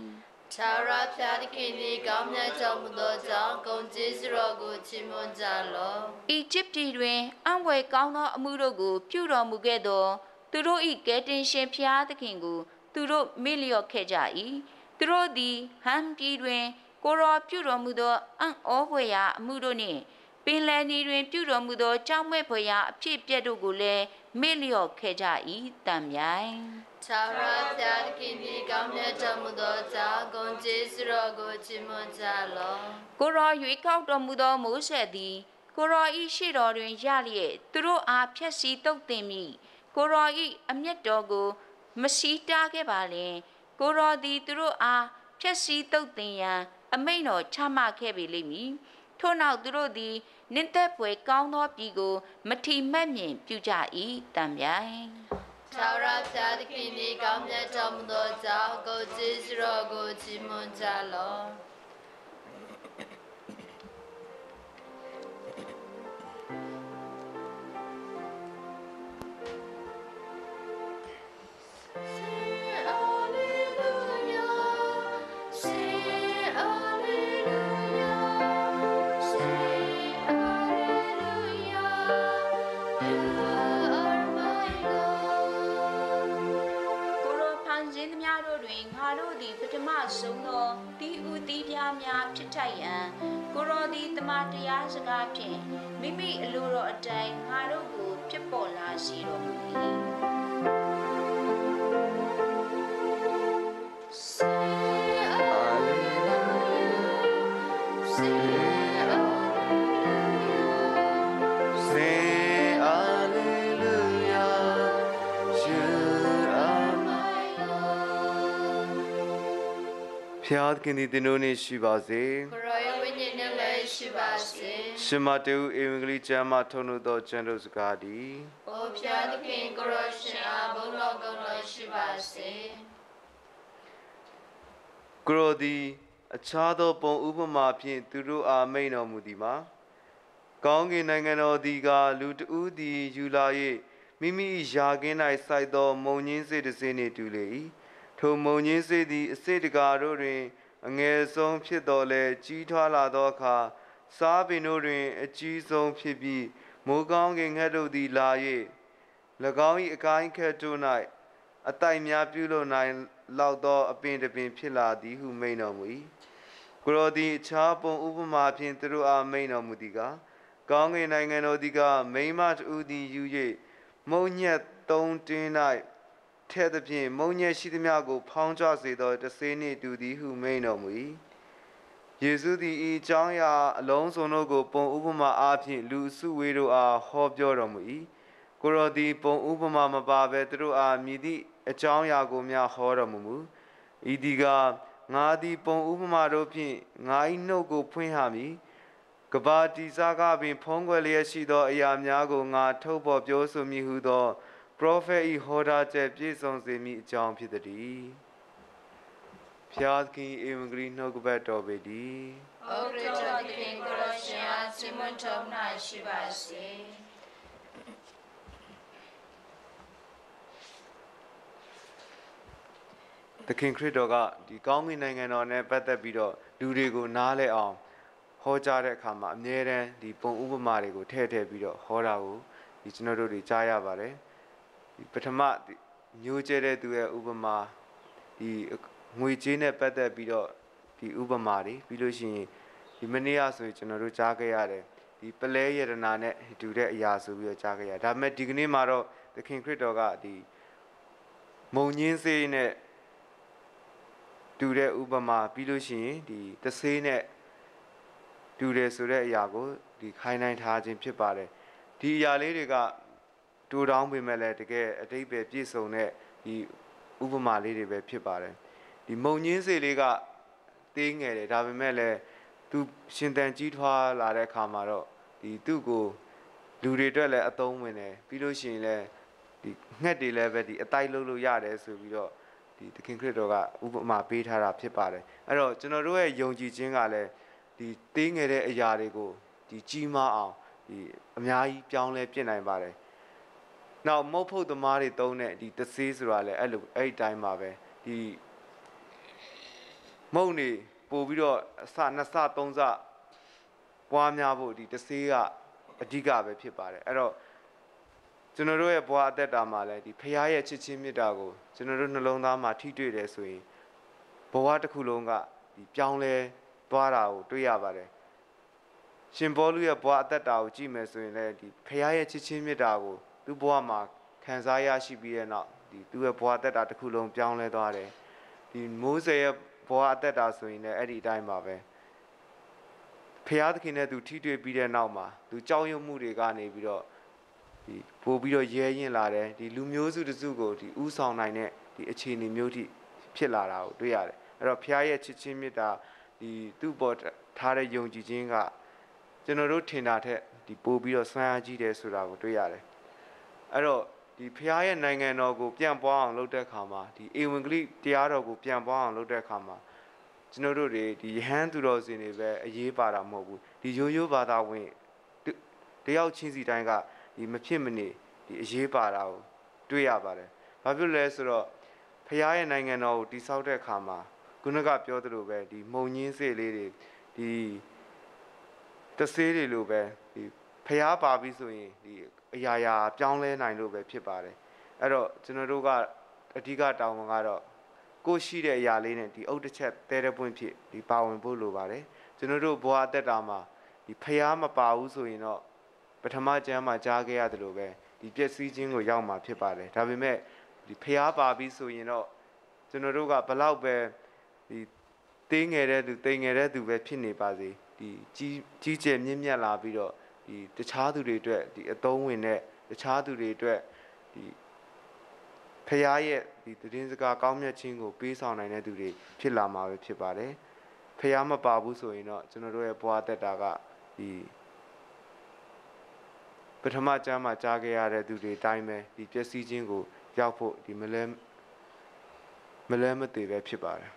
ခြာရဆရာသခင်ဒီကောင်းမြတ်တော်မူသောကြောင့်ဂုဏ်ကျေးဇူးတော်ကိုချီးမွမ်းကြလော့
ဤဂျစ်ပြည်တွင်အံ့ဖွယ်ကောင်းသောအမှုတို့ကို ပြုတော်မူခဲ့သော သူတို့၏ကယ်တင်ရှင်ဖျားသခင်ကို သူတို့မေ့လျော့ခဲ့ကြ၏သူတို့သည်ဟမ်ပြည်တွင် ကိုရောပြုတော်မူသောအံ့ဩဖွယ်ရာအမှုတို့နှင့်ပင်လယ်နီတွင် ပြုတော်မူသောကြောက်မဲ့ဖွယ်ရာအဖြစ်အပျက်တို့ကိုလည်းမေ့လျော့ခဲ့ကြ၏တံမြိုင်
ခြာရဆရာသခင်ဒီကောင်းမြတ်တော်မူသောကြောင့်ဂုဏ်ကျေးဇူးတော်ကိုချီးမွမ်းကြလော့
ကိုရောရွေးကောက်တော်မူသောမိုးဆက်သည်ကိုရောဤရှိတော်တွင်ရလျက်သူတို့အားဖြက်စီးတုတ်တင်မိကိုရောဤအမျက်တော်ကိုမစီးတားခဲ့ပါလင်ကိုရောသည်သူတို့အားဖြက်စီးတုတ်တင်ရန် အမိန့်တော်ချမှတ်ခဲ့ပေလိမ့်မည်ထို့နောက်သူတို့သည်နင့်သက်ပွဲကောင်းသောပြည်ကို မထီမဲ့မြင်ပြုကြ၏တံမြိုင်
သာရဖျားသခင်ဒီကောင်းမြတ်တော်မူသောကြောင့်ကိုကြည်စရောကိုချီးမွမ်းကြလော့
ဆုံးသောတီဥတီပြားများဖြစ်ထိုက်ရန်ကိုရောသည်တမန်တရားစကားဖြင့်မိမိအလိုတော်အတိုင်းငါတို့ကိုဖြစ်ပေါ်လာစေတော်မူ၏
ဖျားသခင်ဒီတင်တို့နေရှိပါစေ
ကိုရောရဲ့ဝိညာဉ်နဲ့လည်းရှိပါစေ
ရှင်မတေဦးဧဝံဂေလိကျမ်းမှာထုံလို့သောကျမ်းတို့စကားသည်။
အိုဖျားသခင်ကိုရောရှင်အားဘုန်းတော်ကောင်းတော်ရှိပါစေ
ကရောသည်အခြားသောပုံဥပမာဖြင့်သူတို့အားမိန်တော်မူသည်မှာကောင်းကင်နိုင်ငံတော်သည်ကလူတဦးသည်ယူလာ၍မိမိယာကင်း၌စိုက်သောမုံညင်းစေတစ်စေနှင့်တူလေ၏ ထိုမုံညင်းစေသည်အစေတကာတို့တွင် အငယ်ဆုံးဖြစ်တော်လဲကြီးထွားလာသောအခါစားပင်တို့တွင် အကြီးဆုံးဖြစ်ပြီးမိုးကောင်းကင်ငှက်တို့သည်လာ၍၎င်း၏အကိုင်းခက်တို့၌အတိုင်များပြုလို့နိုင်လောက်သောအပင်တစ်ပင်ဖြစ်လာသည်ဟုမိန်တော်မူ၏ကိုရောသည်အခြားပုံဥပမာဖြင့်သူတို့အားမိန်တော်မူသည်ကားကောင်းကင်နိုင်ငံတော်သည်ကမိမတူသည်ယူ၍မုံညက်သုံးတင်း၌ ထဲ့သဖြင့်မုံညက်ရှိသမျှကို ဖောင်းကြစေသောတဆေးနှင့်တူသည်ဟုမိန်တော်မူ၏ယေရှုသည်ဤအကြောင်းအရာအလုံးစုံတို့ကို ပုံဥပမာအားဖြင့်လူအစုဝေးတို့အားဟောပြောတော်မူ၏ကိုရောသည်ပုံဥပမာမပါဘဲသူတို့အားမြည်သည့်အကြောင်းအရာကိုများဟောတော်မူမူဤဒီကငါသည်ပုံဥပမာတို့ဖြင့်ငါ၏နှုတ်ကိုဖွင့်ဟမည်ကဘာတီစာကပင် ဖုံးကွယ်လျက်ရှိသောအရာများကိုငါထုတ်ဖော်ပြောဆိုမည်ဟုသော ပရောဖက်၏ဟောထားချက်ပြည့်စုံစေမည်အကြောင်းဖြစ်သည်ဖျားသခင်ဧဝံဂေလိနှုတ်ကပတ်တော်ပေတည်း။
အိုခရစ်တော်သခင်ကိုရောရှင်အားချီးမွမ်းတော်မူရှိပါစေ။
သခင်ခရစ်တော်ကဒီကောင်းကင်နိုင်ငံတော်နဲ့ပတ်သက်ပြီးတော့လူတွေကိုနားလဲအောင်ဟောကြားတဲ့အခါမှာအမြဲတမ်းဒီပုံဥပမာတွေကိုထည့်ထည့်ပြီးတော့ဟောတာကိုဒီကျွန်တော်တို့တွေကြားရပါတယ် ဒီပထမဒီမျိုးကျဲတဲ့သူရဲ့ဥပမာဒီငွေကြေးနဲ့ပတ်သက်ပြီးတော့ဒီဥပမာတွေပြီးလို့ရှိရင်ဒီမနေ့ကဆိုရင်ကျွန်တော်တို့ကြားခဲ့ရတယ်ဒီပလဲယရနာနဲ့တူတဲ့အရာဆိုပြီးတော့ကြားခဲ့ရဒါပေမဲ့ဒီကနေ့မှာတော့သခင်ခရစ်တော်ကဒီမုံညင်းစေးနဲ့တူတဲ့ဥပမာပြီးလို့ရှိရင်ဒီတဆေးနဲ့တူတယ်ဆိုတဲ့အရာကိုဒီခိုင်းနိုင်ထားခြင်းဖြစ်ပါတယ်ဒီအရာလေးတွေက တူတောင်းပေမဲ့လည်းတကယ်အတိတ်ပဲပြည့်စုံတဲ့ဒီဥပမာလေးတွေပဲဖြစ်ပါတယ်ဒီမုံညင်းစေလေးကသေးငယ်တယ်ဒါပေမဲ့လည်းသူရှင်တန်ကြီးထွားလာတဲ့အခါမှာတော့ဒီသူ့ကိုလူတွေအတွက်လည်းအသုံးဝင်တယ်ပြီးလို့ရှိရင်လည်းဒီငှက်တွေလည်းပဲဒီအတိုက်လုပ်လို့ရတယ်ဆိုပြီးတော့ဒီသခင်ခရစ်တော်ကဥပမာပေးထားတာဖြစ်ပါတယ်အဲ့တော့ကျွန်တော်တို့ရဲ့ယုံကြည်ခြင်းကလည်းဒီသေးငယ်တဲ့အရာတွေကိုဒီကြီးမားအောင်ဒီအများကြီးပြောင်းလဲပြစ်နိုင်ပါတယ် နောက်မုတ်ဖုတ်သမားတွေတုံးတဲ့ဒီတဆေးဆိုတာလည်းအဲ့လိုအဲ့ဒီတိုင်းပါပဲဒီမုံနေပို့ပြီးတော့အစနှစ်စသုံးစပွားများဖို့ဒီတဆေးကအဓိကပဲဖြစ်ပါတယ်အဲ့တော့ကျွန်တော်တို့ရဲ့ဘဝအသက်တာမှာလည်းဒီဖခင်ရဲ့ချစ်ချင်းမေတ္တာကိုကျွန်တော်တို့နှလုံးသားမှာထိတွေ့တယ်ဆိုရင်ဘဝတစ်ခုလုံးကဒီပြောင်းလဲသွားတာကိုတွေ့ရပါတယ်ရှင်ဘောလူရဲ့ဘဝအသက်တာကိုကြည့်မယ်ဆိုရင်လည်းဒီဖခင်ရဲ့ချစ်ချင်းမေတ္တာကို သူ့ဘဝမှာခံစားရရှိပြီးတဲ့နောက်ဒီသူ့ရဲ့ဘဝအသက်တာတစ်ခုလုံးပြောင်းလဲသွားတယ်ဒီမိုးစေရဲ့ဘဝအသက်တာဆိုရင်လည်းအဲ့ဒီအတိုင်းပါပဲဖျားသခင်နဲ့သူထိတွေ့ပြီးတဲ့နောက်မှာသူကြောက်ရွံ့မှုတွေကနေပြီးတော့ဒီပို့ပြီးတော့ရဲရင်လာတယ်ဒီလူမျိုးစုတစ်စုကိုဒီဥဆောင်နိုင်တဲ့ဒီအခြေအနေမျိုးထိဖြစ်လာတာကိုတွေ့ရတယ်အဲ့တော့ဖျားရဲ့ချစ်ချင်းမေတ္တာဒီသူ့ပေါ်ထားတဲ့ယုံကြည်ခြင်းကကျွန်တော်တို့ထင်တာထက်ဒီပို့ပြီးတော့ဆွမ်းအားကြီးတယ်ဆိုတာကိုတွေ့ရတယ် အဲ့တော့ဒီဖျားရဲ့နိုင်ငံတော်ကိုပြန်ပွားအောင်လုပ်တဲ့အခါမှာဒီဧဝံဂေလိတရားတော်ကိုပြန်ပွားအောင်လုပ်တဲ့အခါမှာကျွန်တော်တို့တွေဒီယဟန်သူတော်စင်တွေပဲအရေးပါတာမဟုတ်ဘူးဒီရိုးရိုးဘာသာဝင်တတယောက်ချင်းစီတိုင်းကဒီမဖြစ်မနေဒီအရေးပါတာကိုတွေ့ရပါတယ်။ဘာဖြစ်လဲဆိုတော့ဖျားရဲ့နိုင်ငံတော်ကိုတိဆောက်တဲ့အခါမှာခုနကပြောသလိုပဲဒီမုံညင်းစေးလေးတွေဒီတဆေးတွေလိုပဲဒီဖျားပါပြီဆိုရင်ဒီ အရာရာပြောင်းလဲနိုင်လို့ပဲဖြစ်ပါတယ်အဲ့တော့ကျွန်တော်တို့ကအဓိကတောင်းဝန်ကတော့ကိုယ်ရှိတဲ့အရာလေးနဲ့ဒီအုတ်တစ်ချက်တဲတဲ့ပွင့်ဖြစ်ဒီပါဝင်ဖို့လိုပါတယ်ကျွန်တော်တို့ဘဝအသက်တာမှာဒီဖျားမပါဘူးဆိုရင်တော့ပထမကျမ်းမှာကြားခဲ့ရတယ်လို့ပဲဒီပျက်စီးခြင်းကိုရောက်မှာဖြစ်ပါတယ်ဒါပေမဲ့ဒီဖျားပါပြီဆိုရင်တော့ကျွန်တော်တို့ကဘလောက်ပဲဒီသေးငယ်တဲ့သူတိမ်ငယ်တဲ့သူပဲဖြစ်နေပါစေဒီကြီးကြီးကျယ်မြင့်မြတ်လာပြီးတော့ ဒီတခြားသူတွေအတွက်ဒီအသုံးဝင်တဲ့တခြားသူတွေအတွက်ဒီဖခင်ရဲ့ဒီသတင်းစကားကောင်းမြတ်ခြင်းကိုပေးဆောင်နိုင်တဲ့သူတွေဖြစ်လာမှာပဲဖြစ်ပါတယ်ဖခင်မပါဘူးဆိုရင်တော့ကျွန်တော်တို့ရဲ့ဘဝတက်တာကဒီပထမကျမ်းမှာကြားခဲ့ရတဲ့သူတွေအတိုင်းပဲဒီပျက်စီးခြင်းကိုရောက်ဖို့ဒီမလဲမလဲမသေးပဲဖြစ်ပါတယ်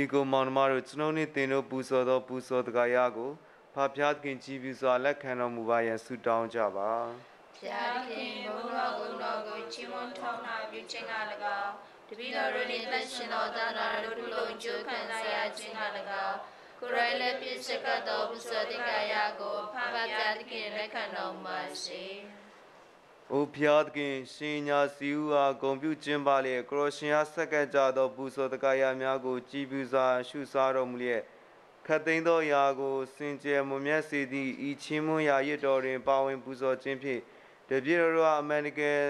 ညီကိုမောင်နှမတို့ကျွန်ုပ်နှင့်သင်တို့ပူဇော်သောပူဇော်တကာယကိုဖဖျားသခင်ကြည်ပြူစွာလက်ခံတော်မူပါရန်ဆုတောင်းကြပါ
ဖျားခင်ဘုံတော်ကုတော်ကိုချီးမွမ်းထောင်းနာပြုခြင်းက၎င်းတပည့်တော်တို့၏သက်ရှင်တော်သာနာတို့လူလုံးကျိုးခံစားရခြင်းက၎င်းကိုယ်ရိုင်းလက်ပြည့်စက်ကတော်ပူဇော်တိကာယကိုဖဖျားသခင်လက်ခံတော်မူပါစေ။
အိုဖျားသခင်ရှင်ညာစီဦးအားဂုံပြုခြင်းပါလေကရောရှင်အားဆက်ကပ်ကြသောပူဇော်တကာယများကိုကြည်ပြူစွာရှုစားတော်မူလျက်ခတ်သိမ်းသောယာကိုစင်ကြယ်မွန်မြတ်စေသည့်ဤချင်းမွန်ရာရစ်တော်တွင် ပါဝင်ပူဇော်ခြင်းဖြင့်တပြည့်တော်တို့အားအမှန်တကယ်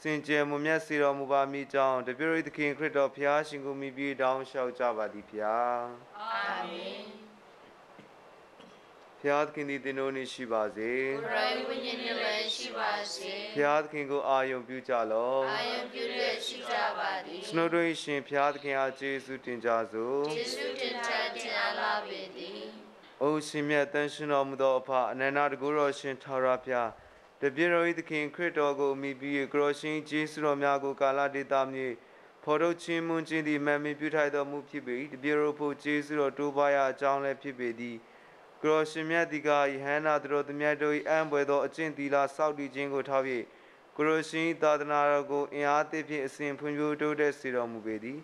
စင်ကြယ်မွန်မြတ်စေတော်မူပါမည်ကြောင်းတပြည့်တော်၏သခင်ခရစ်တော်ဖျားရှင်ကိုမိပြေတောင်းလျှောက်ကြပါသည်ဖျား
အာမင်
ဖျားသခင်သည်သင်တို့နှင့်ရှိပါစေ
ကိုယ်ရိုင်းဝိညာဉ်နဲ့လည်းရှိပါစေ
ဖျားသခင်ကိုအာယုံပြုကြလော့
အာယံပြုလက်ရှိကြပါသည်
ကျွန်တော်တို့၏ရှင်ဖျားသခင်အားကျေးဇူးတင်ကြစို့
ယေရှုတင်ထန်တင်အားလာပေသည်။
အိုရှင်မြတ်တန်ရှင်တော်မူသောအဖအနန္တတကူတော်ရှင်ထာဝရဘုရားတပြည့်တော်၏သခင်ခရစ်တော်ကိုအမိပြီးကရောရှင်ဂျေစုတော်များကိုကာလဒေတာမြေဖော်ထုတ်ခြင်းမွန်ခြင်းသည်မန်မီပြုထိုက်တော်မူဖြစ်ပေ၏တပြည့်တော်ဖို့ဂျေစုတော်တိုးပွားရာအကြောင်းလည်းဖြစ်ပေသည် ကရောရှင်မြတ်ဒီကယဟန္တာတော်သူမြတ်တို့၏အံပွဲသောအကျင့်သီလစောင့်တည်ခြင်းကိုထား၍ကရောရှင်၏သာသနာတော်ကိုအင်အားသည့်ဖြင့်အစဉ်ဖွံ့ဖြိုးတိုးတက်စေတော်မူပေသည်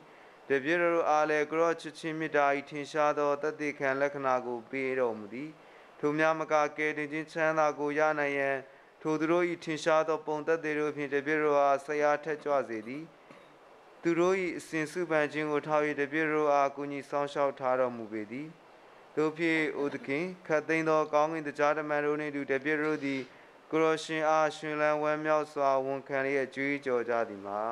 တပြည့်တော်အားလည်းကရော့ချစ်ချင်းမေတ္တာဤထင်ရှားသောတသက်ခံလက္ခဏာကိုပေးတော်မူသည်ထိုများမကကယ်တင်ခြင်းချမ်းသာကိုရနိုင်ရန်ထိုသူတို့ဤထင်ရှားသောပုံသက်သေးတို့ဖြင့်တပြည့်တော်အားဆရာထက်ကြွစေသည်သူတို့ဤအစဉ်စုပန်ခြင်းကိုထောက်၍တပြည့်တော်အားကုညီဆောင်ရှောက်ထားတော်မူပေသည် တို့ဖြစ်အိုသခင်ခတ်သိမ်းသောကောင်းကင်တရားဓမ္မတို့နှင့်အတူတပြည့်တော်သည်ကိုရောရှင်အားရှင်လန်းဝမ်းမြောက်စွာဝန်ခံလျက်ကြွေးကြော်ကြသည်မှာ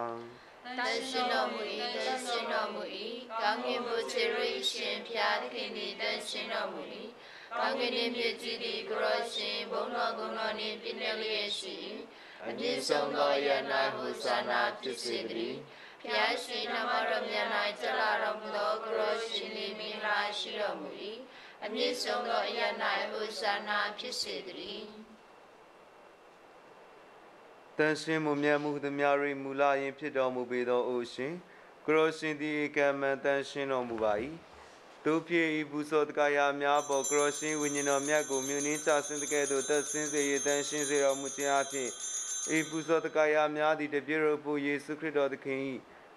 တန်ရှင်တော်မူ၏တန်ရှင်တော်မူ၏ကောင်းကင်ဘုရားရိရှင်ဖျားသခင်သည်တန်ရှင်တော်မူ၏ကောင်းကင်နှင့်မြေကြီးသည်ကိုရောရှင်ဘုံတော်ကုံတော်နှင့်ပြည့်နေလျက်ရှိ၏အပြည့်စုံသောယနာဟုသာနာဖြစ်စေတည်း ဖျားရှင်နမတော်မြတ်၌ကျလာတော်မူသောကိုရောရှင်သည်မင်္ဂလာရှိတော်မူ၏အပြည့်စုံသောယနာဟုသာနာဖြစ်စေတည်း
တန်ရှင်မူမြတ်မှုသမျှရိမူလာရင်ဖြစ်တော်မူပေသောအိုရှင်ကိုရောရှင်သည်ဧကမံတန်ရှင်တော်မူပါ၏တို့ဖြစ်ဤဘူစောတကရာများပေါ်ကိုရောရှင်ဝိညာဉ်တော်မြတ်ကိုမြူနင်းချဆင်းတကဲ့သို့တက်ဆင်းစေရတန်ရှင်စေတော်မူခြင်းအဖြစ်ဤဘူစောတကရာများသည်တပြည့်တော်ပူယေရှုခရစ်တော်သခင်၏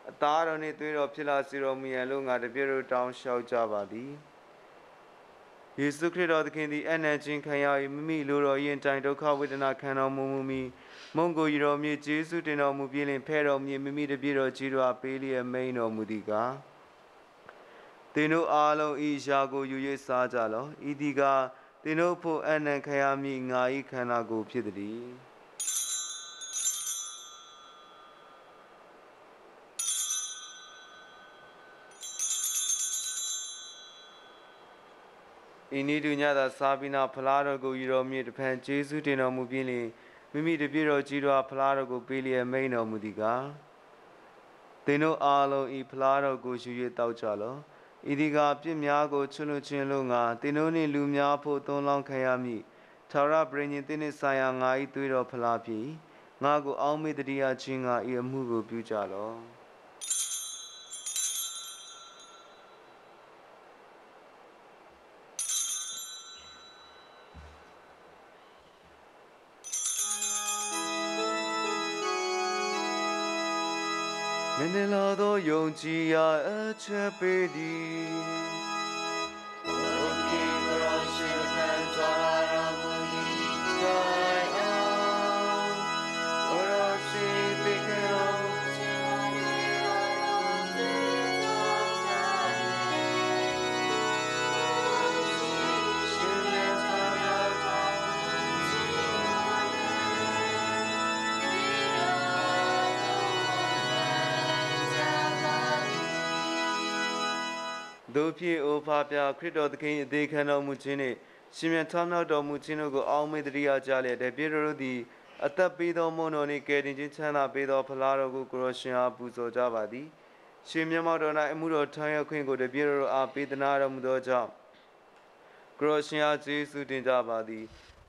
အသားတော်နှင့်သွေးတော်ဖြစ်လာစေတော်မူရန်လို့ငါတပြည့်တော်တောင်းလျှောက်ကြပါသည်ယေရှုခရစ်တော်သခင်သည်အနန္တချင်းခံရ၏မိမိလိုတော်ရင်တိုင်ဒုက္ခဝေဒနာခံတော်မူမူမီမုံကိုရတော်မြည်ယေရှုတင်တော်မူပြီးလင်ဖဲတော်မြည်မိမိတပြည့်တော်ကြီးတော်ပေးလျက်မိန်တော်မူသည်ကားသင်တို့အားလုံးဤရှာကိုယူ၍စားကြလော့ဤသည်ကားသင်တို့ဖို့အနန္တခံရမည်ငါ၏ခန္ဓာကိုယ်ဖြစ်သည် ဤနည်းတူညသာစာပိနာဖလားတော်ကိုယူတော်မြည်တဖန်ဂျေစုတင်တော်မူပြီးလျှင်မိမိတပြည့်တော်ကြီးတော်ဖလားတော်ကိုပေးလျက်မိန်တော်မူသည်ကားသင်တို့အားလုံးဤဖလားတော်ကိုယူ၍တောက်ကြလော့ဤဒီကပြစ်များကိုချွတ်လွတ်ခြင်းလို့ငါသင်တို့နှင့်လူများဖို့သုံးလောင်းခံရမည်ထာဝရပရိညင်သင်နှင့်ဆိုင်ရာငါဤသွေးတော်ဖလားဖြစ်၏ငါကိုအောင်းမေတ္တရာချင်းငါဤအမှုကိုပြုကြလော့ နည်းနည်းလာသောယုံကြည်ရာအချက်ပေးသည် တို့ဖြစ်အိုဖာပြခရစ်တော်သခင်အသေးခံတော်မူခြင်းနှင့်ရှင်မြတ်ထွန်းမြောက်တော်မူခြင်းတို့ကိုအောက်မေ့တရိယာကြလျက်တဲ့ပြည်တော်တို့သည်အသက်ပေးသောမွန်တော်နှင့်ကယ်တင်ခြင်းချမ်းသာပေးသောဖလားတော်ကိုကိုရရှင်အားပူဇော်ကြပါသည်ရှင်မြတ်မောက်တော်၌အမှုတော်ထမ်းရခွင့်ကိုတပြည်တော်တို့အားပေးသနာတော်မူသောကြောင့်ကိုရရှင်အားကျေးဇူးတင်ကြပါသည်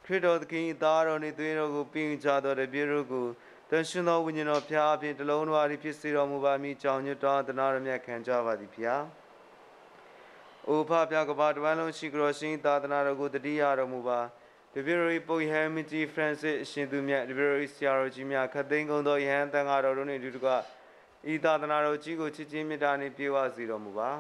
ခရစ်တော်သခင်၏သားတော်နှင့်သွေးတော်ကိုပြင်ကြသောတပြည်တော်ကိုတန်ရှင်သောဝိညာဉ်တော်ဖျားအပြင်တလုံးတော်သည်ဖြစ်စေတော်မူပါမည်ကြောင့်ညွတ်တော်သနာတော်မြတ်ခံကြပါသည်ဖျား။ အိုဖပြကဘာတဝမ်းလုံးရှိကြရှင်သာသနာတော်ကိုတတိယတော်မူပါ။ဒီဗီရိုရီပုတ်ဟမ်မီဂျီဖရန်စစ်အရှင်သူမြတ်ဒီဗီရိုရီဆရာတော်ကြီးများခတ်သိမ်းကုန်သောယဟန်တန်ဃာတော်တို့နှင့်အတူတကွဤသာသနာတော်ကြီးကိုချစ်ချင်းမေတ္တာနှင့်ပြေဝစေတော်မူပါ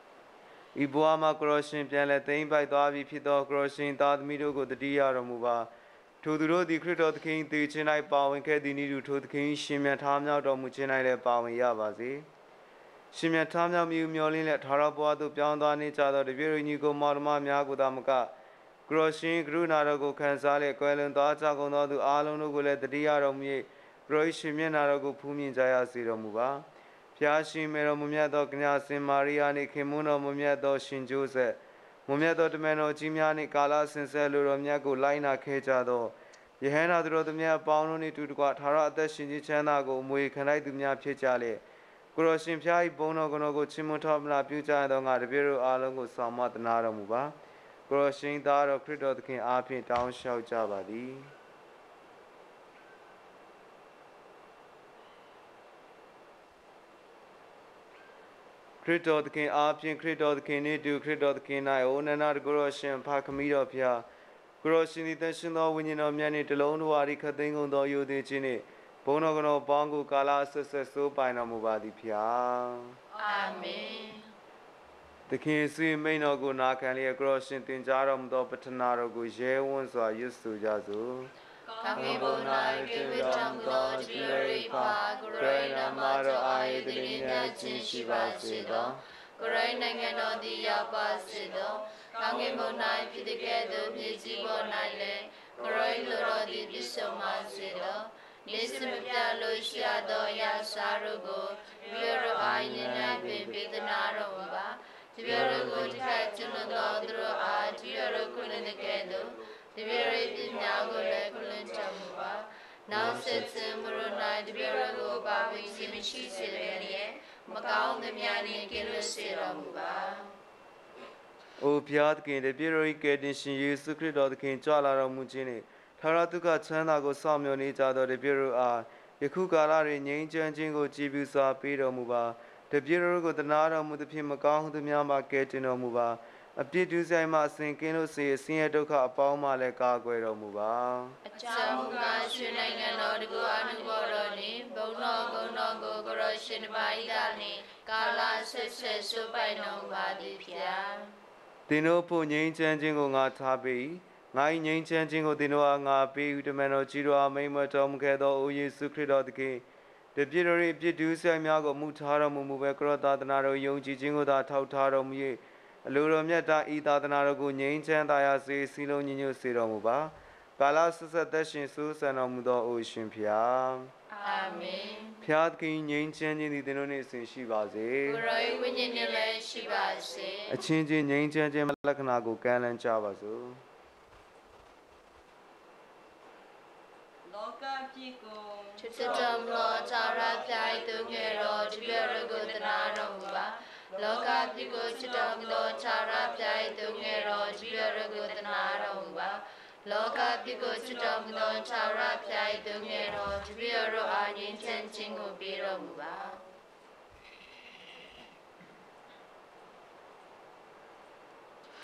။ဤဘဝမှာကရောရှင်ပြန်လဲသိမ့်ပိုက်သွားပြီဖြစ်သောကရောရှင်သားသမီးတို့ကိုတတိယတော်မူပါ။ထိုသူတို့သည်ခရစ်တော်သခင်သေခြင်း၌ပါဝင်ခဲ့သည်နည်းတူထိုသခင်ရှင်မြတ်ထားမြောက်တော်မူခြင်း၌လည်းပါဝင်ရပါစေ။ ရှင်မြတ်ထားမြောက်မြူမျောလင်းလက်ထာဝရဘဝသို့ပြောင်းသွားနေကြသောတပြည့်ရညီကိုမော်ဒမများကိုသာမကကရောရှင်ကရုဏာတော်ကိုခံစားလျက်ကွယ်လွန်သွားကြကုန်သောသူအားလုံးတို့ကိုလည်းတတိယတော်မူ၍ကရောရှင်မျက်နာတော်ကိုဖူးမြင်ကြရစေတော်မူပါဖျားရှင်မေတော်မူမြတ်သောကညာစင်မာရိယာနှင့်ခင်မွန်းတော်မူမြတ်သောရှင်ဂျိုးဆက်မူမြတ်သောတမန်တော်ကြီးများနှင့်ကာလဆင်ဆက်လူတော်မြတ်ကိုလိုက်နာခဲ့ကြသောယဟန်နာသူတော်သူများအပေါင်းတို့နှင့်တူတကွထာဝရအသက်ရှင်ခြင်းချမ်းသာကိုအမွေခံလိုက်သူများဖြစ်ကြလျက် ကိုရောရှင်ဖျားဤဘုံတော်ကတော်ကိုချီးမွမ်းထောက်မလားပြုကြရသောငါတပည့်တို့အားလုံးကိုဆောင်မတနာတော်မူပါကိုရောရှင်သားတော်ခရစ်တော်သခင်အားဖြင့်တောင်းလျှောက်ကြပါသည်ခရစ်တော်သခင်အားဖြင့်ခရစ်တော်သခင်နှင့်တူခရစ်တော်သခင်၌အိုနန္ဒကိုရောရှင်ဖာခမီတော်ဖျားကိုရောရှင်သည်တန်ရှင်သောဝိညာဉ်တော်မြတ်နှင့်တလုံးတော်ဝါရီခတ်သိမ်းကုန်သောယုသေးခြင်းနှင့် ဘုံတော်ကတော်ပေါင်းကိုကာလဆက်ဆက်စိုးပိုင်တော်မူပါသည်ဖျား
အာမင်
သခင်ဆွေမိန်တော်ကိုနာခံလျက်ကရောရှင်တင်ကြားတော်မူသောပတ္ထနာတော်ကိုရဲဝံ့စွာရွတ်ဆိုကြစို့
ကောင်းကင်ဘုံ၌ကိဝိတံသောတိရိပါဂရိနမတော်အာယတိမြတ်ခြင်းရှိပါစေသောဂရိနိုင်ငံတော်သည်ရောက်ပါစေသောကောင်းကင်ဘုံ၌ဖြစ်တဲ့ကဲ့သို့မြေကြီးပေါ်၌လည်းဂကိုရိုင်းလိုတော်သည်ပြည့်စုံပါစေသော နေစမပြလို့ရှိရသောအရာစားတို့ကိုတပည့်တော်အားယဉ်၌ပင်ပေးသနာတော်မူပါတပည့်တော်ကိုတစ်ခါကျွလွန်တော်သူတို့အားတပည့်တော်ကိုလည်းကဲ့သို့တပည့်တော်ပြများကိုလည်းကုလင်တော်မူပါနောက်ဆက်စင်မရနိုင်တပည့်တော်ကိုပါဝင်ခြင်းမရှိစေတဲ့ရဲ့မကောင်းသမျှနှင့်ကင်းလွတ်စေတော်မူပါ။
အိုဘုရားသခင်တပြည့်တော်၏ကယ်တင်ရှင်ယေရှုခရစ်တော်သခင်ကြွလာတော်မူခြင်းနှင့် ထာဝရဒုက္ခချမ်းသာကိုစောင့်မျှော်နေကြသောတပြည့်တော်အားယခုကာလတွင်ငြိမ်းချမ်းခြင်းကိုကြည်ပြစွာပေးတော်မူပါ။တပြည့်တော်ကိုတနာတော်မူသဖြင့်မကောင်းသူများမှကယ်တင်တော်မူပါ။အပြစ်ဒုစရိုက်မှအစဉ်ကင်းလို့စေဆင်းရဲဒုက္ခအပေါင်းမှလည်းကာကွယ်တော်မူပါ။
အ
အ
ကြော
ကြော
င်း
င်းကရွှေနိုင်ငံတော်တကူအနုဘော်တော်နှင့်ဘုံတော်ကုန်းတော်ကိုကရောရှင်တစ်ပါးဤသာနှင့်ကာလဆက်ဆက်ဆုပ်ပိုင်တော်မူပါသည်ဖျား
သင်တို့ဖို့ငြိမ်းချမ်းခြင်းကိုငါထားပေး၏ ငါ၏ငြိမ်းချမ်းခြင်းကိုသင်တို့အားငါပေးဟုတမန်တော်ကြီးတော်အားမိန့်မတော်မူခဲ့သောအိုယေရှုခရစ်တော်သခင်တပြည့်တော်၏ပြည့်ဒုစရိုက်များကိုမူထားတော်မူမူပဲကရောသာသနာတော်ယုံကြည်ခြင်းကိုသာထောက်ထားတော်မူ၍အလိုတော်မြတ်တာဤသာသနာတော်ကိုငြိမ်းချမ်းသာယာစေစီလုံးညီညွတ်စေတော်မူပါကာလဆက်ဆက်သက်ရှင်ဆိုးဆန်တော်မူသောအိုရှင်ဖျား
အာမင်
ဖျားသခင်ငြိမ်းချမ်းခြင်းသည်သင်တို့နှင့်အစဉ်ရှိပါစေ
ကိုရောဝိညာဉ်နဲ့လည်းရှိပါစေ
အချင်းချင်းငြိမ်းချမ်းခြင်းလက္ခဏာကိုကမ်းလှမ်းကြပါစို့
လောကပြည့်ကို
ချစ်တော်မူသောသာရပြိုင်သူငယ်တော်တပြည့်တော်ကိုတနာတော်မူပါလောကပြည့်ကိုချစ်တော်မူသောသာရပြိုင်သူငယ်တော်တပြည့်တော်ကိုတနာတော်မူပါလောကပြည့်ကိုချစ်တော်မူသောသာရပြိုင်သူငယ်တော်တပြည့်တော်အားငြိမ်းချမ်းခြင်းကိုပေးတော်မူပါ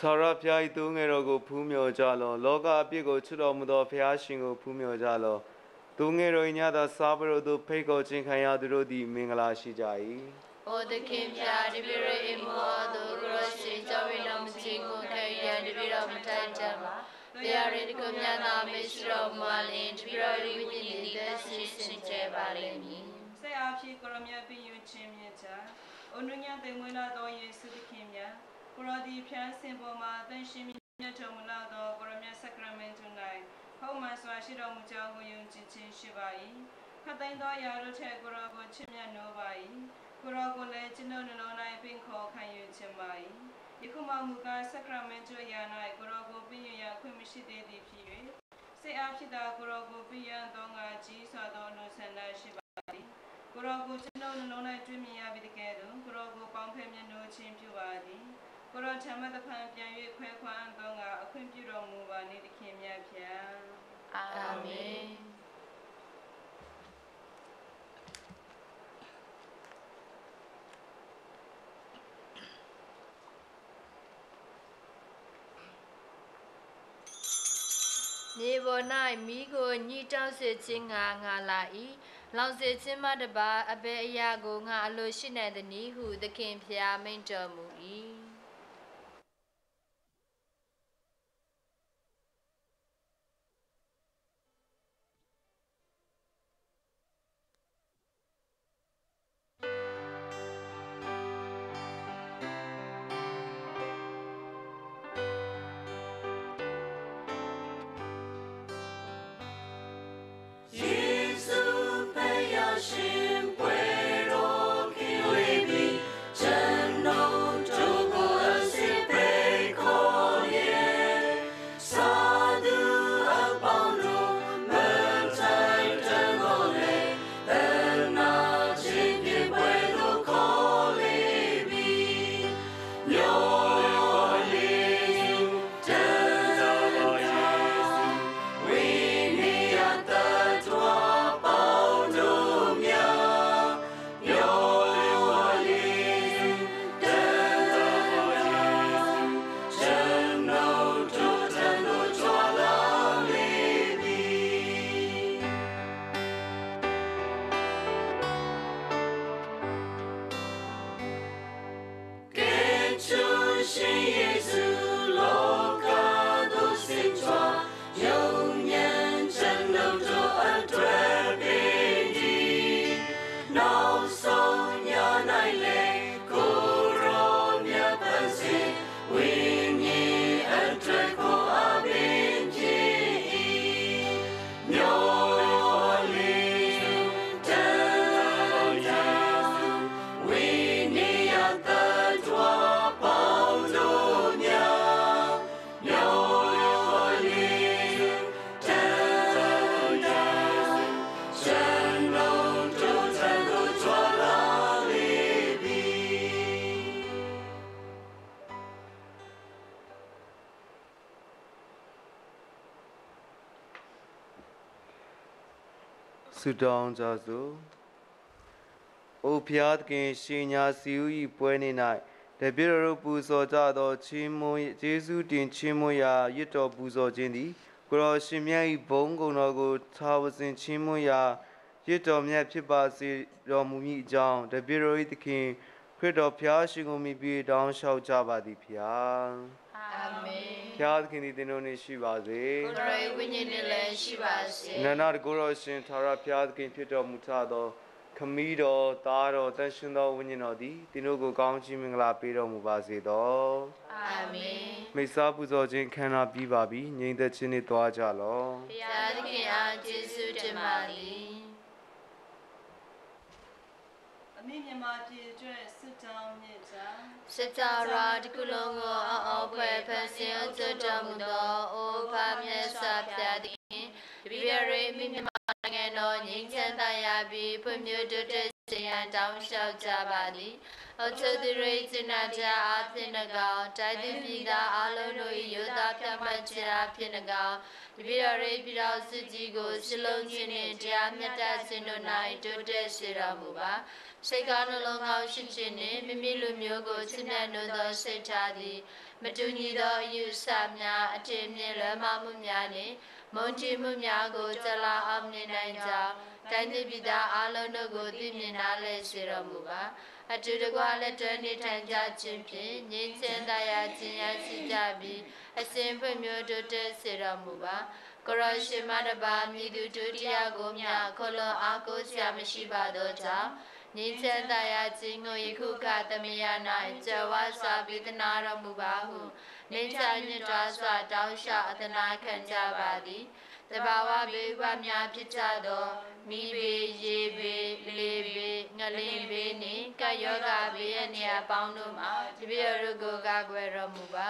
သာရဖျားဤသူငယ်တော်ကိုဖူးမြော်ကြလော့လောကအပြစ်ကိုချွတ်တော်မူသောဖျားရှင်ကိုဖူးမြော်ကြလော့ သူငယ်တော်၏ညသာစားပရိုသို့ဖိတ်ခေါ်ခြင်းခံရသူတို့သည်မင်္ဂလာရှိကြ၏။
အိုသခင်ဖျားတပည့်တော်၏မောသူကရောရှိကြောင်းရတော်မူခြင်းကိုခံရတပည့်တော်မထိုင်ကြပါ။တရားရည်ကိုမြတ်နာမရှိတော်မူလင်တပည့်တော်၏ဝိညာဉ်သည်သက်ရှိစင်ကြယ်ပါလိမ့်မည်
ဆက်အားဖြင့်ကိုရမြတ်ပြည့်ယူခြင်းမြတ်ချာအနုညာသိမ်မွေးလာသောယေရှုသခင်မြတ်ကိုရဒီဖျားစင်ပေါ်မှာအသင်ရှင်မြတ်တော်မူလာသောကိုရမြတ်ဆက်ကရမန်တု၌ ဟုတ်မှန်စွာရှိတော်မူကြောင်းကိုယုံကြည်ခြင်းရှိပါ၏ခတ်သိမ်းသောအရာတို့ထက်ကိုရောကိုချစ်မြတ်နိုးပါ၏ကိုရောကိုလည်းကျွန်ုပ်နှလုံး၌ပင်ခေါ်ခံယူခြင်းပါ၏ယခုမှမူကားဆက်ကရမန်တုရာ၌ကိုရောကိုပြည့်ရခွင့်မရှိသေးသည်ဖြစ်၍စိတ်အားဖြစ်သောကိုရောကိုပြည့်ရသောငါကြီးစွာသောလူဆန္ဒရှိပါသည်ကိုရောကိုကျွန်တော်နှလုံး၌တွေ့မြင်ရပြီတကယ်တော့ကိုရောကိုပေါင်းဖက်မျက်နှာချင်းပြုပါသည် ကိုရောထမ်းမတဖန်ပြန်၍ခွဲခွာအပ်သောငါအခွင့်ပြုတော်မူပါနေတခင်မြတ်ဖျား။
အာမင်။မြေပေါ်၌မိကိုညှိတောက်စေခြင်းငါငါလာ၏လောင်စေခြင်းမတပါအဘယ်အရာကိုငါအလိုရှိနိုင်သည်နည်းဟုသခင်ဖျားမိန်တော်မူ၏
ဆုတောင်းကြစို့။အိုဖျားသခင်ရှင်ညာစီဦးဤပွဲနေ၌တပြည့်တော်ပူဇော်ကြသောချင်းမွန်ယေရှုတင်ချင်းမွန်ရာရစ်တော်ပူဇော်ခြင်းသည်ကိုရောရှင်မြတ်ဤဘုန်းကုံတော်ကိုသာဝစဉ်ချင်းမွန်ရာရစ်တော်မြတ်ဖြစ်ပါစေတော်မူမည်အကြောင်းတပြည့်တော်ဤသခင်ခရစ်တော်ဖျားရှင်ကိုမိပြီးတောင်းလျှောက်ကြပါသည်ဖျား
အာမင်
ဖျားသခင်သည်တင်တို့နှင့်ရှိပါစေ
ကိုယ်တော်၏ဝိညာဉ်နဲ့လည်းရှိပါစေ
နန္ဒတကိုရောရှင်သာရဖျားသခင်ဖြစ်တော်မူထသောခမီးတော်သားတော်တန်ရှင်သောဝိညာဉ်တော်သည်တင်တို့ကိုကောင်းချီးမင်္ဂလာပေးတော်မူပါစေသော
အာမင်
မိစ္ဆာပူဇော်ခြင်းခန္ဓာပြီးပါပြီငြိမ်သက်ခြင်းနဲ့တွားကြလော့
ဘုရားသခင်အားကျေးဇူးတင်ပါသည်
အ မိမြန်မာပြည်အတွက်စစ်တောင်းမြင့်တာ
စကြရာတကုလုံးကိုအောအောဖွဲ့ဖန်ဆင်းဥစ္တော်မူသောအိုဖာမြတ်စွာဘုရားသခင်တပည့်တော်၏မိမြမနိုင်ငံတော်ငြိမ်းချမ်းသာရပြီးဖွံ့ဖြိုးတိုးတက်စေရန်တောင်းလျှောက်ကြပါသည်အုတ်ချုပ်သူရိကျနာကြအားဖြင့်၎င်းတိုက်သူပြည်သားအလုံးတို့၏ယော သားပြတ်မှတ်ခြင်းအားဖြင့်၎င်းတပည့်တော်၏ပြည်တော်စုကြီးကိုစလုံးခြင်းနှင့်တရားမြတ်တခြင်းတို့၌တိုးတက်စေတော်မူပါစိတ်ကောင်းနှလုံးကောင်းရှိခြင်းနှင့်မိမိလူမျိုးကိုချစ်မြတ်နိုးသောစိတ်ထားသည်မတူညီသောအယူဆများအထင်မြင်လွဲမှားမှုများနှင့်မုန်းတီးမှုများကိုကြလာအောင်မြင်နိုင်ကြောင်းတိုင်းပြည်ပြည်သားအလုံးတို့ကိုသိမြင်နားလည်စေတော်မူပါ အတူတကွလက်တွဲနေထိုင်ကြခြင်းဖြင့်ငြိမ်းချမ်းသာယာခြင်းရရှိကြပြီးအစဉ်ဖွံ့ဖြိုးတိုးတက်စေတော်မူပါကိုရရှိမတပါမြည်သူဒုတိယကိုမြခလွန်အားကိုးစရာမရှိပါသောကြောင့်ငြိမ်းချမ်းသာယာခြင်းကိုယခုကသမယ၌ကြွယ်ဝစွာပေးသနာတော်မူပါဟုနေချညွတ်တော်စွာတောင်းလျှောက်အသနာခံကြပါသည်တဘာဝဘေးဥပများဖြစ်ကြသော မိဘေးရေဘေးလေဘေးငလင်ဘေးနှင့်ကပ်ယောဂဘေးရဲ့နေရာပေါင်းတို့မှာတပည့်တော်ကိုကာကွယ်တော်မူပါ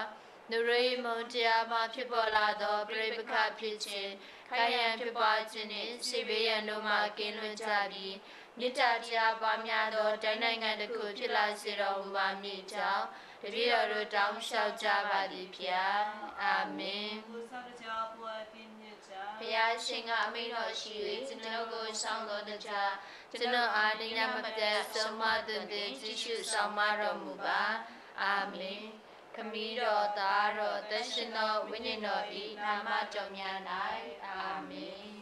နုရိမုံတရားမှဖြစ်ပေါ်လာသောပြိပခဖြစ်ခြင်းခိုင်ရန်ဖြစ်ပွားခြင်းနှင့်စိတ်ဘေးရန်တို့မှကင်းလွတ်ကြပြီးမေတ္တာတရားပါများသောတိုင်းနိုင်ငံတစ်ခုဖြစ်လာစေတော်မူပါမည်ကြောင့်တပည့်တော်တို့တောင်းလျှောက်ကြပါသည်ဖျားအာမင်
ဘုရားကြောင့်ပွားပြင်းမြတ်တာ
ဘုရား ရှင်ကအမိန့်တော်ရှိ၍ကျွန်တော်ကိုစောင့်တော်တရားကျွန်တော်အားတရားမပြတ်ဆုံးမသွန်သင်ကြည့်ရှုဆောင်မတော်မူပါအာမင်ခမီးတော်သားတော်တရှင်တော်ဝိညာဉ်တော်ဤနာမတော်များ၌အာမင်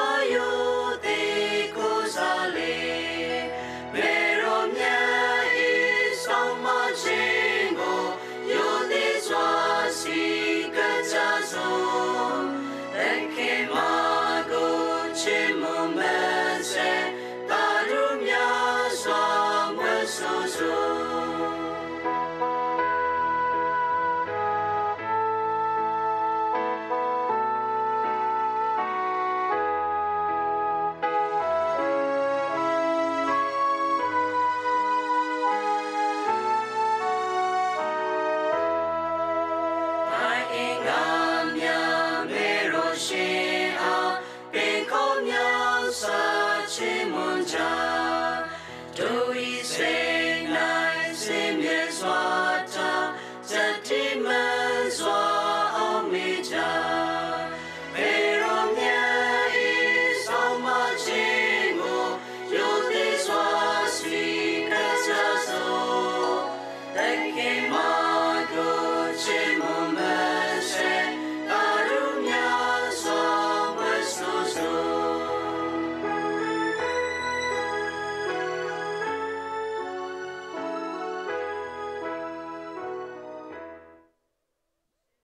for you.